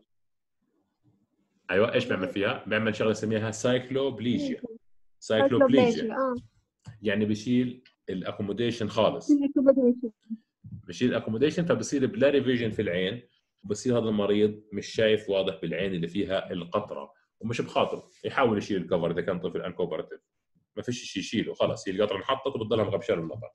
أيوه إيش بيعمل فيها؟ بيعمل شغلة اسميها cycloplegia cycloplegia آه. يعني بشيل ال accommodation خالص. بشيل ال accommodation فبصير blurry vision في العين وبصير هذا المريض مش شايف واضح بالعين اللي فيها القطرة ومش بخاطره يحاول يشيل ال cover إذا كان طفل uncooperative ما فيش شيء يشيله خلص هي القطره انحطت وبتضلها مغبشه بالنظر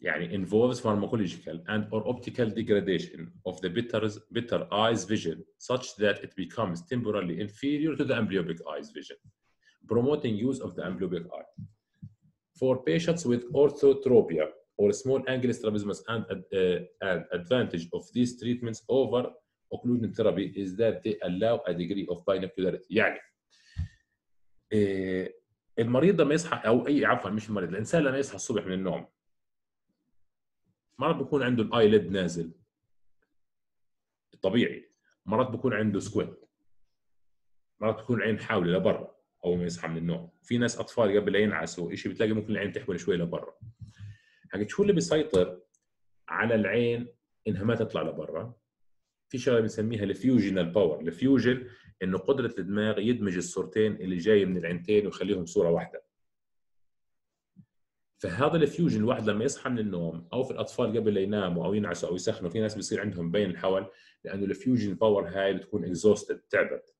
يعني involves pharmacological and or optical degradation of the better's, better eye's vision such that it becomes temporarily inferior to the amblyopic eye's vision, promoting use of the amblyopic eye. For patients with orthotropia or small angle strabismus and uh, an advantage of these treatments over occlusion therapy is that they allow a degree of binocularity. يعني إيه المريض لما يصحى أو أي عفوا مش المريض الإنسان لما يصحى الصبح من النوم مرات بيكون عنده الاي ليد نازل. طبيعي. مرات بيكون عنده squint مرات بتكون العين حاولة لبرا أول ما يصحى من النوم. في ناس أطفال قبل لا ينعسوا شيء بتلاقي ممكن العين تحول شوي لبرا. حكيت شو اللي بيسيطر على العين؟ إنها ما تطلع لبرا. في شغلة بنسميها ال fusional power ال fusion إنه قدرة الدماغ يدمج الصورتين اللي جاية من العينتين ويخليهم صورة واحدة. فهذا ال fusion الواحد لما يصحى من النوم أو في الأطفال قبل لا يناموا أو ينعسوا أو يسخنوا في ناس بيصير عندهم بين الحول لأنه ال fusion power هاي بتكون exhausted تعبت.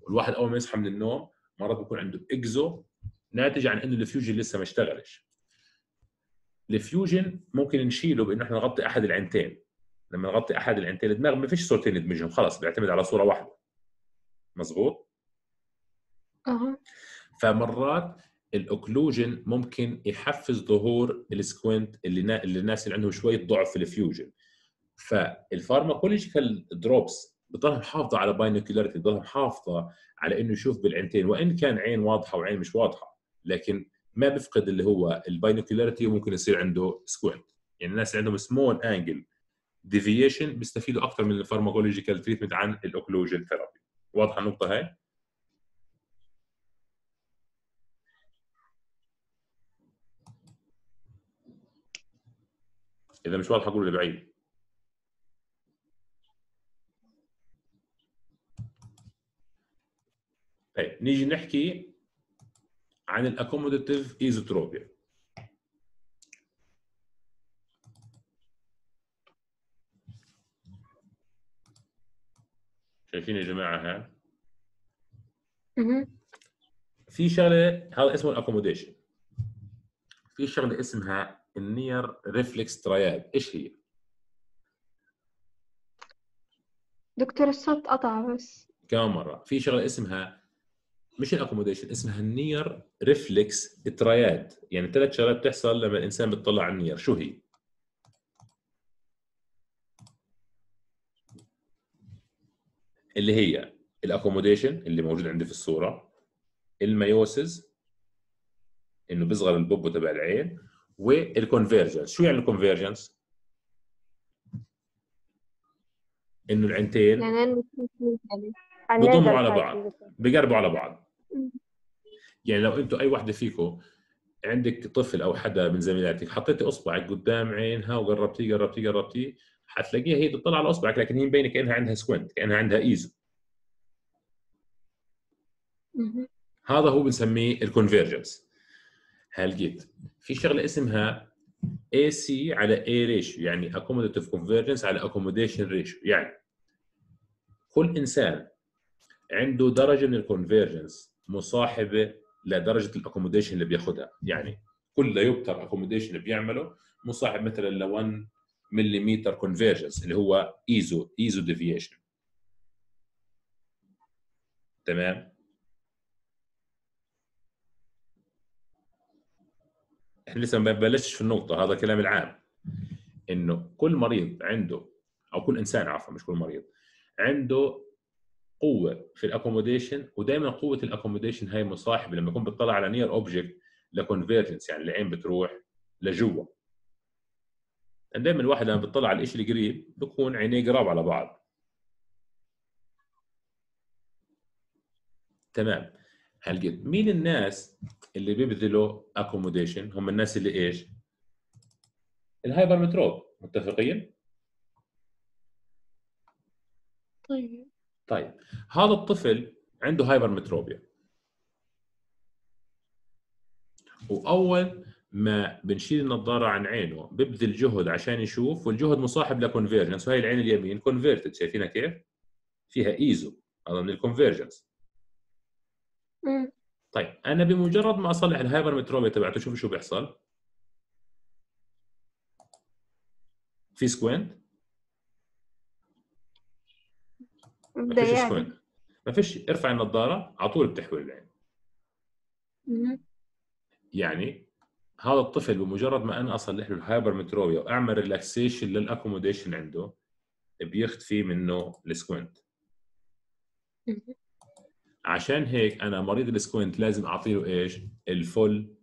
والواحد أول ما يصحى من النوم مرات بيكون عنده exo ناتج عن إنه ال fusion لسه ما اشتغلش. ال fusion ممكن نشيله بإنه إحنا نغطي أحد العينتين. لما نغطي أحد العينتين الدماغ ما فيش صورتين يدمجهم خلاص بيعتمد على صورة واحدة. مزبوط أها. فمرات ال occlusion ممكن يحفز ظهور ال squint اللي نا... اللي الناس اللي عندهم شوية ضعف في ال fusion. فال pharmacological drops بتضلها محافظه على binocularity بتضلها محافظه على إنه يشوف بالعينتين وإن كان عين واضحة وعين مش واضحة لكن ما بيفقد اللي هو ال binocularity وممكن يصير عنده squint يعني الناس اللي عندهم small angle deviation بيستفيدوا أكثر من ال pharmacological treatment عن ال occlusion therapy واضحة النقطة هاي؟ إذا مش واضحة أقول لي بعيد طيب نيجي نحكي عن ال accommodative esotropia شايفين يا جماعة ها. في شغلة هذا اسمه ال accommodation في شغلة اسمها ال near reflex triad إيش هي؟ دكتور الصوت قطع بس. كمان مرة. في شغلة اسمها مش ال accommodation اسمها ال near reflex triad يعني ثلاث شغلات بتحصل لما الإنسان بيطلع على ال near. شو هي؟ اللي هي ال accommodation اللي موجود عندي في الصورة ال miosis إنه بيصغر البوبو تبع العين وال convergence شو يعني ال convergence؟ إنه العينتين يعني يعني بضموا على بعض. بقربوا على بعض. يعني لو أنتوا أي وحدة فيكم عندك طفل أو حدا من زميلاتك حطيتي إصبعك قدام عينها وقربتيه قربتيه قربتيه حتلاقيها هي بتطلع على أصبعك لكن هي مبينه كأنها عندها squint كأنها عندها eso. هذا هو بنسميه ال convergence هلقيت في شغلة اسمها اي سي على اي ريشيو يعني accommodative convergence على accommodation ratio. يعني كل إنسان عنده درجة من ال convergence مصاحبة لدرجة ال accommodation اللي بياخذها يعني كل diopter accommodation اللي بيعمله مصاحب مثلا ل 1 ملم convergence اللي هو eso eso deviation تمام؟ إحنا لسه ما بلشش في النقطة هذا كلام العام. إنه كل مريض عنده أو كل إنسان عفوا مش كل مريض عنده قوة في ال accommodation ودائما قوة ال accommodation هاي مصاحبة لما يكون بيطلع على near object ل convergence يعني العين بتروح لجوا. دائما الواحد لما بيطلع على الشيء القريب بكون عينيه قراب على بعض. تمام. هلقيت. مين الناس اللي بيبذلوا accommodation هم الناس اللي إيش؟ ال hypermetrope. متفقين؟ طيب. طيب. هذا الطفل عنده hypermetropia. وأول ما بنشيل النظارة عن عينه ببذل جهد عشان يشوف والجهد مصاحب ل convergence وهي العين اليمين converged شايفينها كيف؟ فيها eso هذا من ال convergence مم. طيب أنا بمجرد ما أصلح ال hypermetropia تبعته شوف شو بيحصل في سكوينت ما فيش سكوينت ما فيش ارفع النظارة على طول بتحول العين. يعني هذا الطفل بمجرد ما أنا أصلح له ال hypermetropia وأعمل relaxation لل accommodation عنده بيختفي منه ال squint. عشان هيك أنا مريض ال squint لازم أعطي له إيش؟ ال full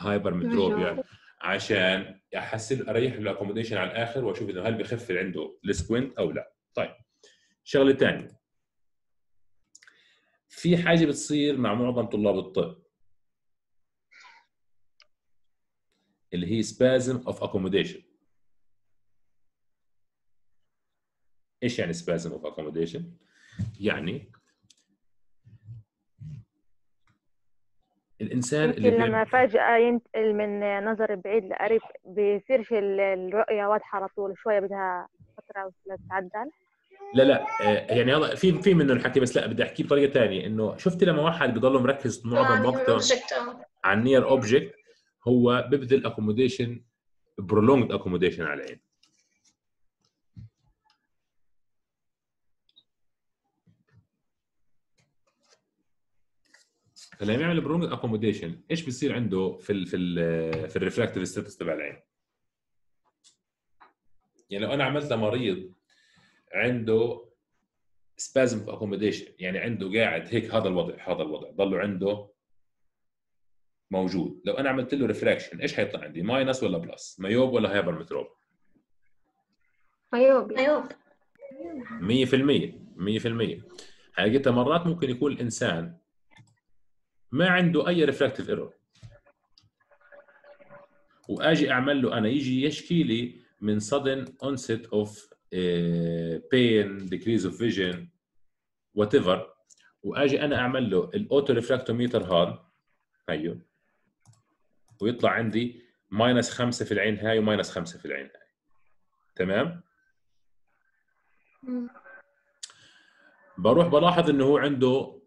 hypermetropia. عشان أحسن أريح له ال accommodation على الآخر وأشوف اذا هل بخف عنده ال squint أو لا طيب شغلة ثانية في حاجة بتصير مع معظم طلاب الطب اللي هي spasm of accommodation. إيش يعني spasm of accommodation؟ يعني الإنسان اللي يمكن لما فجأة ينتقل من نظر بعيد لقريب بيصيرش ال- الرؤية واضحة على طول شوية بدها فترة تتعدل لا لا آه، يعني هذا في في منه الحكي بس لا بدي احكيه بطريقة ثانية إنه شفت لما واحد بضل مركز معظم وقته على ال near object هو ببذل accommodation prolonged accommodation على العين فلما يعمل prolonged accommodation إيش بيصير عنده في ال في ال في ال refractive status تبع العين؟ يعني لو أنا عملت لمريض عنده spasm accommodation يعني عنده قاعد هيك هذا الوضع هذا الوضع ضله عنده موجود. لو أنا عملت له refraction إيش حيطلع عندي؟ minus ولا plus myope ولا hypermetrope عيوب أيوب 100% 100% حقيقة مرات ممكن يكون الإنسان ما عنده أي refractive error وأجي أعمل له أنا يجي يشكي لي من sudden onset of uh, pain decrease of vision whatever. وأجي أنا أعمل له ال auto refractometer هذا. هيو ويطلع عندي minus 5 في العين هاي و minus 5 في العين هاي. تمام. بروح بلاحظ إنه هو عنده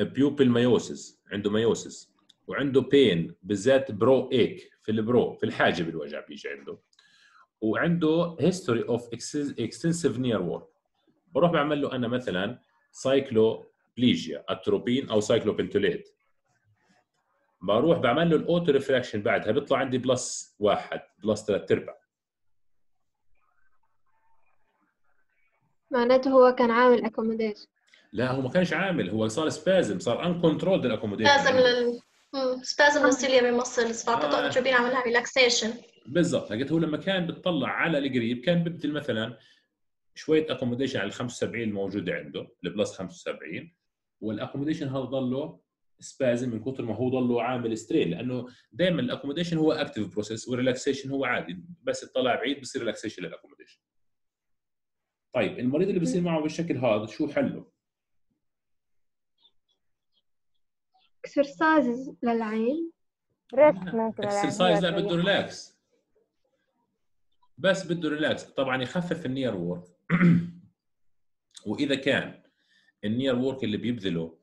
pupil miosis عنده miosis وعنده بين بالذات brow ache في ال brow في الحاجب الوجع بيجي عنده. وعنده history of extensive near work بروح بعمل له أنا مثلا cycloplegia atropine أو cyclopentolate بروح بعمل له ال auto refraction بعدها بيطلع عندي plus واحد plus ثلاث أرباع. معناته هو كان عامل اكوموديشن لا هو ما كانش عامل هو صار spasm صار uncontrolled ال accommodation spasm لل spasm لل ciliary muscles فاعطته آه. اتروبين عملها relaxation بالضبط. لقيت هو لما كان بتطلع على القريب كان ببذل مثلا شوية accommodation على ال 75 الموجودة عنده ال plus 75 وال accommodation هذا ضله spasm من كثر ما هو ضله عامل strain لأنه دائما ال accommodation هو active process وال relaxation هو عادي بس يطلع بعيد بصير relaxation لل accommodation طيب المريض اللي بيصير معه بالشكل هذا شو حله؟ exercise للعين rest ممكن يعني exercise لا بده. ريلاكس بس بده ريلاكس طبعا يخفف ال near work وإذا كان ال near work اللي بيبذله آه،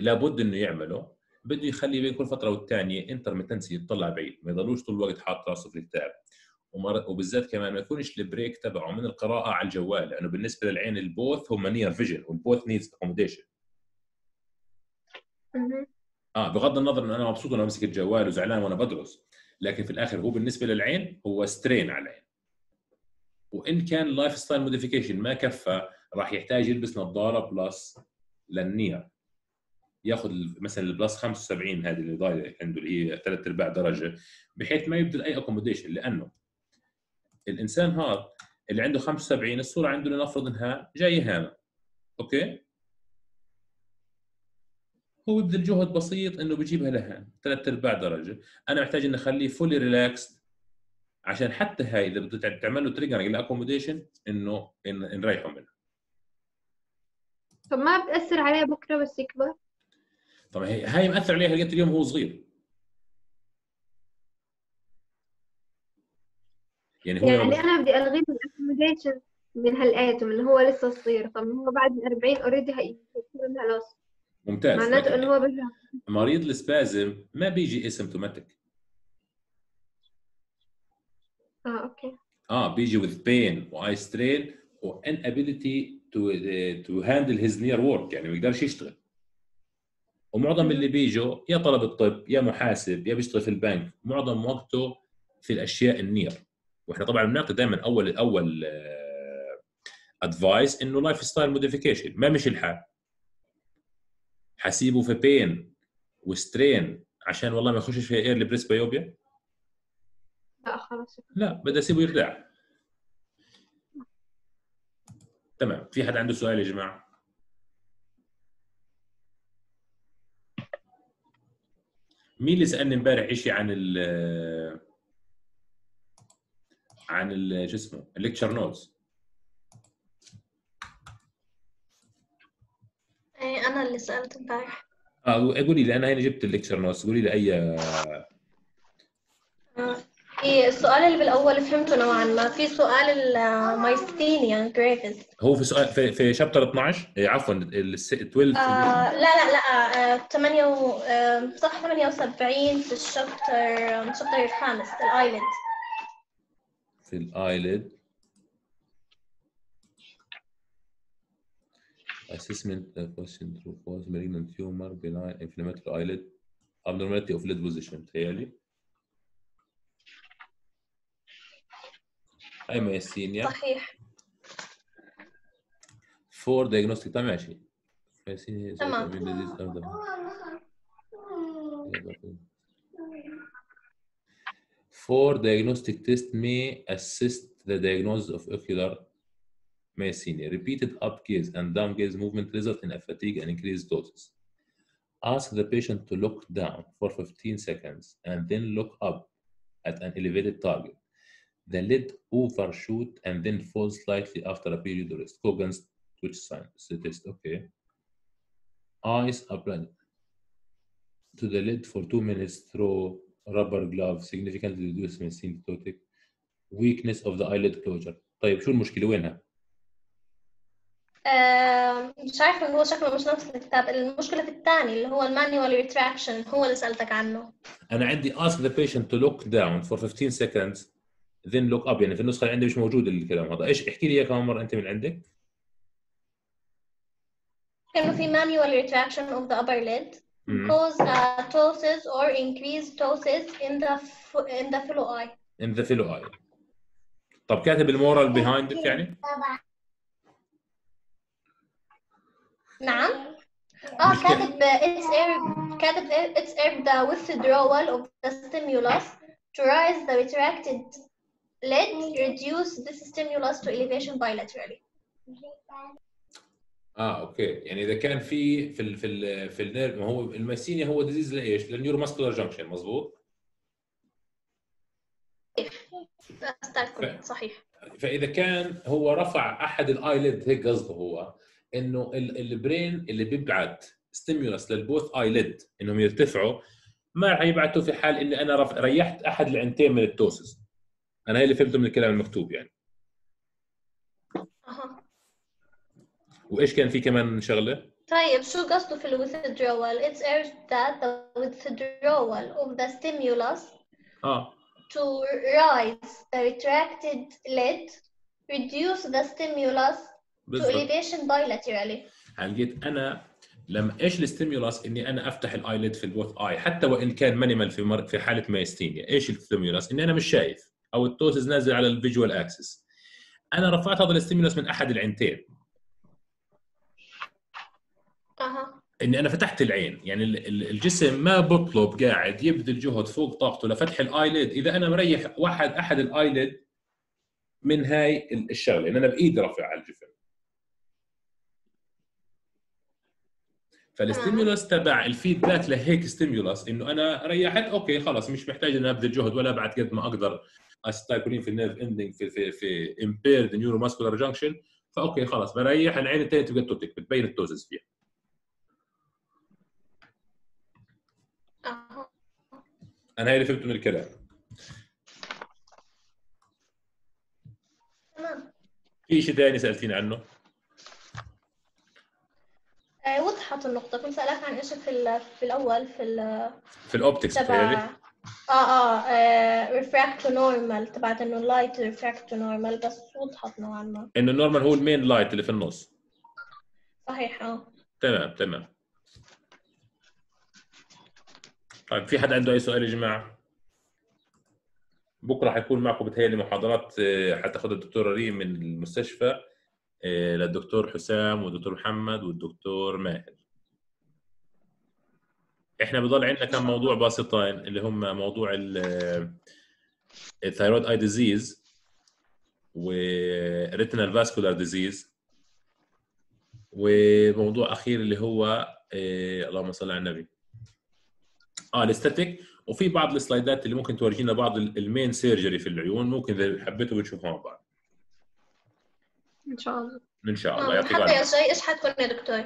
لابد إنه يعمله. بده يخلي بين كل فترة والثانيه intermittency يطلع بعيد ما يضلوش طول الوقت حاط راسه في الكتاب وبالذات كمان ما يكونش ال break تبعه من القراءة على الجوال لأنه بالنسبة للعين ال both هم near vision وال both needs accommodation. آه بغض النظر إنه أنا مبسوط انه امسك الجوال وزعلان وأنا بدرس لكن في الآخر هو بالنسبة للعين هو strain على العين. وإن كان lifestyle modification ما كفى راح يحتاج يلبس نظارة plus لل near ياخذ مثلا ال plus 75 هذه اللي ضايلة عنده اللي هي ثلاث أرباع درجة بحيث ما يبذل اي accommodation لأنه الإنسان هذا اللي عنده 75 الصورة عنده لنفرض إنها جاية هنا. okay؟ هو بذل جهد بسيط إنه بيجيبها لهان ثلاث أرباع درجة. أنا محتاج إني أخليه fully relaxed عشان حتى هاي إذا بدك تعمل له triggering ل accommodation إنه نريحه منها. طب ما بتأثر عليه بكرة بس يكبر؟ طبعا هي هاي مأثر عليها لقيت اليوم هو صغير. يعني هو يعني أنا بدي ألغي له ال accommodation من هال item اللي هو لسه صغير. طب هو بعد ال 40 already هيصير loss ممتاز معناته إنه هو بيرجع. مريض ال spasm ما بيجي asymptomatic آه أوكي. آه بيجي with pain و eye strain و inability to to handle his near work يعني ما بيقدرش يشتغل. ومعظم اللي بيجوا يا طلب الطب يا محاسب يا بيشتغل في البنك معظم وقته في الأشياء ال near. وإحنا طبعا بنعطي دائما أول أول advice إنه lifestyle modification ما مشي الحال. حسيبه في pain و strain عشان والله ما يخشش في early presbyopia لا خلاص. لا بدي أسيبه يرتاح تمام. في حد عنده سؤال يا جماعة؟ مين اللي سألني امبارح شيء عن ال عن ال شو اسمه ال lecture notes إيه، أنا اللي سألت امبارح. آه قولي لي أنا هنا جبت ال lecture notes قولي لي أي آه، في السؤال اللي بالأول فهمته نوعا ما. في سؤال ال myasthenia gravis هو في سؤال في, في chapter 12 إيه، عفوا ال 12 آه لا لا لا آه، 8 و... آه، صح 78 في الشابتر الشابتر الخامس الايلاند في الايلid assessment of question true false malignant tumor benign inflammatory eyelid abnormality of lid position. تهيألي هاي مايسينيا صحيح فور diagnostic طيب ماشي مايسينيا is تمام. autoimmune disease of the- For diagnostic test may assist the diagnosis of ocular myasthenia. Repeated up gaze and down gaze movement result in a fatigue and increased doses. Ask the patient to look down for 15 seconds and then look up at an elevated target. The lid overshoot and then falls slightly after a period of rest. Cogan's twitch sign test. Okay. Eyes applied to the lid for two minutes through rubber glove significantly reduce symptomatic weakness of the eyelid closure. طيب شو المشكلة وينها؟ آه، مش عارفة هو شكله مش نفس الكتاب المشكلة في الثاني اللي هو المانيوال ريتراكشن هو اللي سألتك عنه انا عندي ask the patient to look down for 15 seconds then look up يعني في النسخه اللي عندي مش موجود الكلام هذا إيش احكي لي اياه كمان مره انت من عندك كانه في manual retraction of the upper lid cause uh, ptosis or increased ptosis in the in the fellow eye in the fellow eye طب كاتب المورال behind it يعني نعم آه. كاتب it's air كاتب it's air the withdrawal of the stimulus to rise the retracted lid reduce this stimulus to elevation bilaterally آه أوكي يعني إذا كان في في ال في ال في ال nerve ما هو ال myasthenia هو disease لإيش؟ لل neuromuscular junction مضبوط؟ أستاذكم صحيح فإذا كان هو رفع أحد ال eyelid هيك قصده هو إنه ال- ال brain اللي بيبعت stimulus لل both eyelid إنهم يرتفعوا ما راح يبعتوا في حال إني أنا. ريحت أحد العينتين من ال ptosis أنا هي اللي فهمته من الكلام المكتوب يعني. أها. وإيش كان في كمان شغلة؟ طيب شو قصده في withdrawal it's argued that the withdrawal of the stimulus آه. to rise the retracted lid reduce the stimulus to بالضبط. elevation bilaterally. لقيت أنا لما إيش ال stimulus إني أنا أفتح ال eyelid في ال both eye حتى وإن كان minimal في مر... في حالة myasthenia إيش ال stimulus إني أنا مش شايف. أو ال ptosis نازل على ال visual axis أنا رفعت هذا ال stimulus من أحد العينتين. أها. إني أنا فتحت العين. يعني ال- ال- الجسم ما بطلب قاعد يبذل جهد فوق طاقته لفتح ال eyelid. إذا أنا مريح واحد أحد ال eyelid من هاي ال- الشغلة. إن أنا بايدي رافع على الجفن فال stimulus تبع ال feedback لهيك stimulus إنه أنا ريحت أوكي خلاص مش محتاج اني أبذل جهد ولا ابعت قد ما أقدر acetylcholine في ال nerve ending في في في impaired neuromuscular junction. فأوكي خلاص بريح العين الثانية تبقى ptotic بتبين ال ptosis فيها. أنا هاي اللي فهمته من الكلام. تمام. في شيء ثاني سألتيني عنه؟ آه، وضحت النقطة. كنت سألك عن إيش في في الأول في ال في بتهيألي تبع آه آه, refract to normal تبعت إنه light refract to normal بس وضحت نوعا ما؟ إنه ال normal هو ال main light اللي في النص. صحيح آه. تمام تمام. طيب في حد عنده أي سؤال يا جماعة؟ بكرة حيكون معكم بتهيألي محاضرات آه، حتاخذها الدكتوره ريم من المستشفى آه، للدكتور حسام والدكتور محمد والدكتور ماهر. إحنا بضل عندنا كم موضوع بسيطين اللي هم موضوع ال thyroid eye disease و retinal vascular disease وموضوع أخير اللي هو إيه اللهم صل على النبي. آه ال aesthetic. وفي بعض السلايدات اللي ممكن تورجينا بعض ال- ال main surgery في العيون ممكن إذا حبيتوا بنشوفها مع بعض. إن شاء الله. إن شاء الله. آه، يعطيكم حتى يا العافية. شيء إيش حتكون يا دكتور؟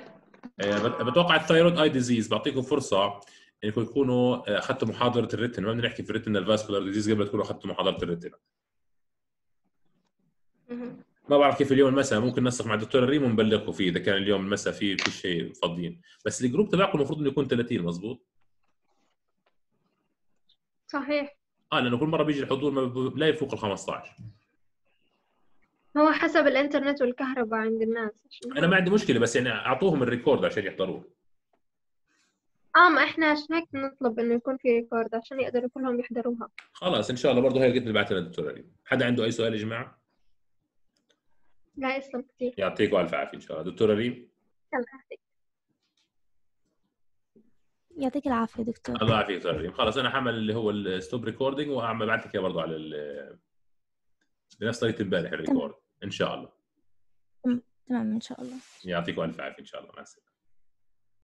آه، بت- بتوقع ال thyroid eye disease. بعطيكم فرصة إنكم تكونوا آه، أخذتوا محاضرة ال retina ما بدنا نحكي في ال retina ال vascular disease قبل تكونوا أخذتوا محاضرة ال retina مهم. ما بعرف كيف اليوم المساء. ممكن ننسق مع الدكتور ريم ونبلغكم فيه إذا كان اليوم المساء في في شيء فاضيين. بس ال group تبعكم المفروض إنه يكون 30 مزبوط صحيح. آه لأنه كل مرة بيجي الحضور ما لا يفوق ال 15 هو حسب الإنترنت والكهرباء عند الناس أنا ما عندي مشكلة بس يعني أعطوهم ال record عشان يحضروه. آه ما إحنا عشان هيك نطلب إنه يكون في record عشان يقدروا كلهم يحضروها؟ خلاص إن شاء الله برضه هي قد اللي بعتها للدكتور ريم حدا عنده أي سؤال يا جماعة؟ لا يسلم كثير يعطيكم ألف عافية إن شاء الله. دكتوره ريم يعطيك. العافية دكتور. الله يعافيك دكتور ريم خلاص أنا حعمل اللي هو ال stop recording وأعمل بعت لك إياه برضه على ال- بنفس طريقة امبارح ال record. إن شاء الله. تمام إن شاء الله. يعطيكم ألف عافية إن شاء الله. مع السلامة.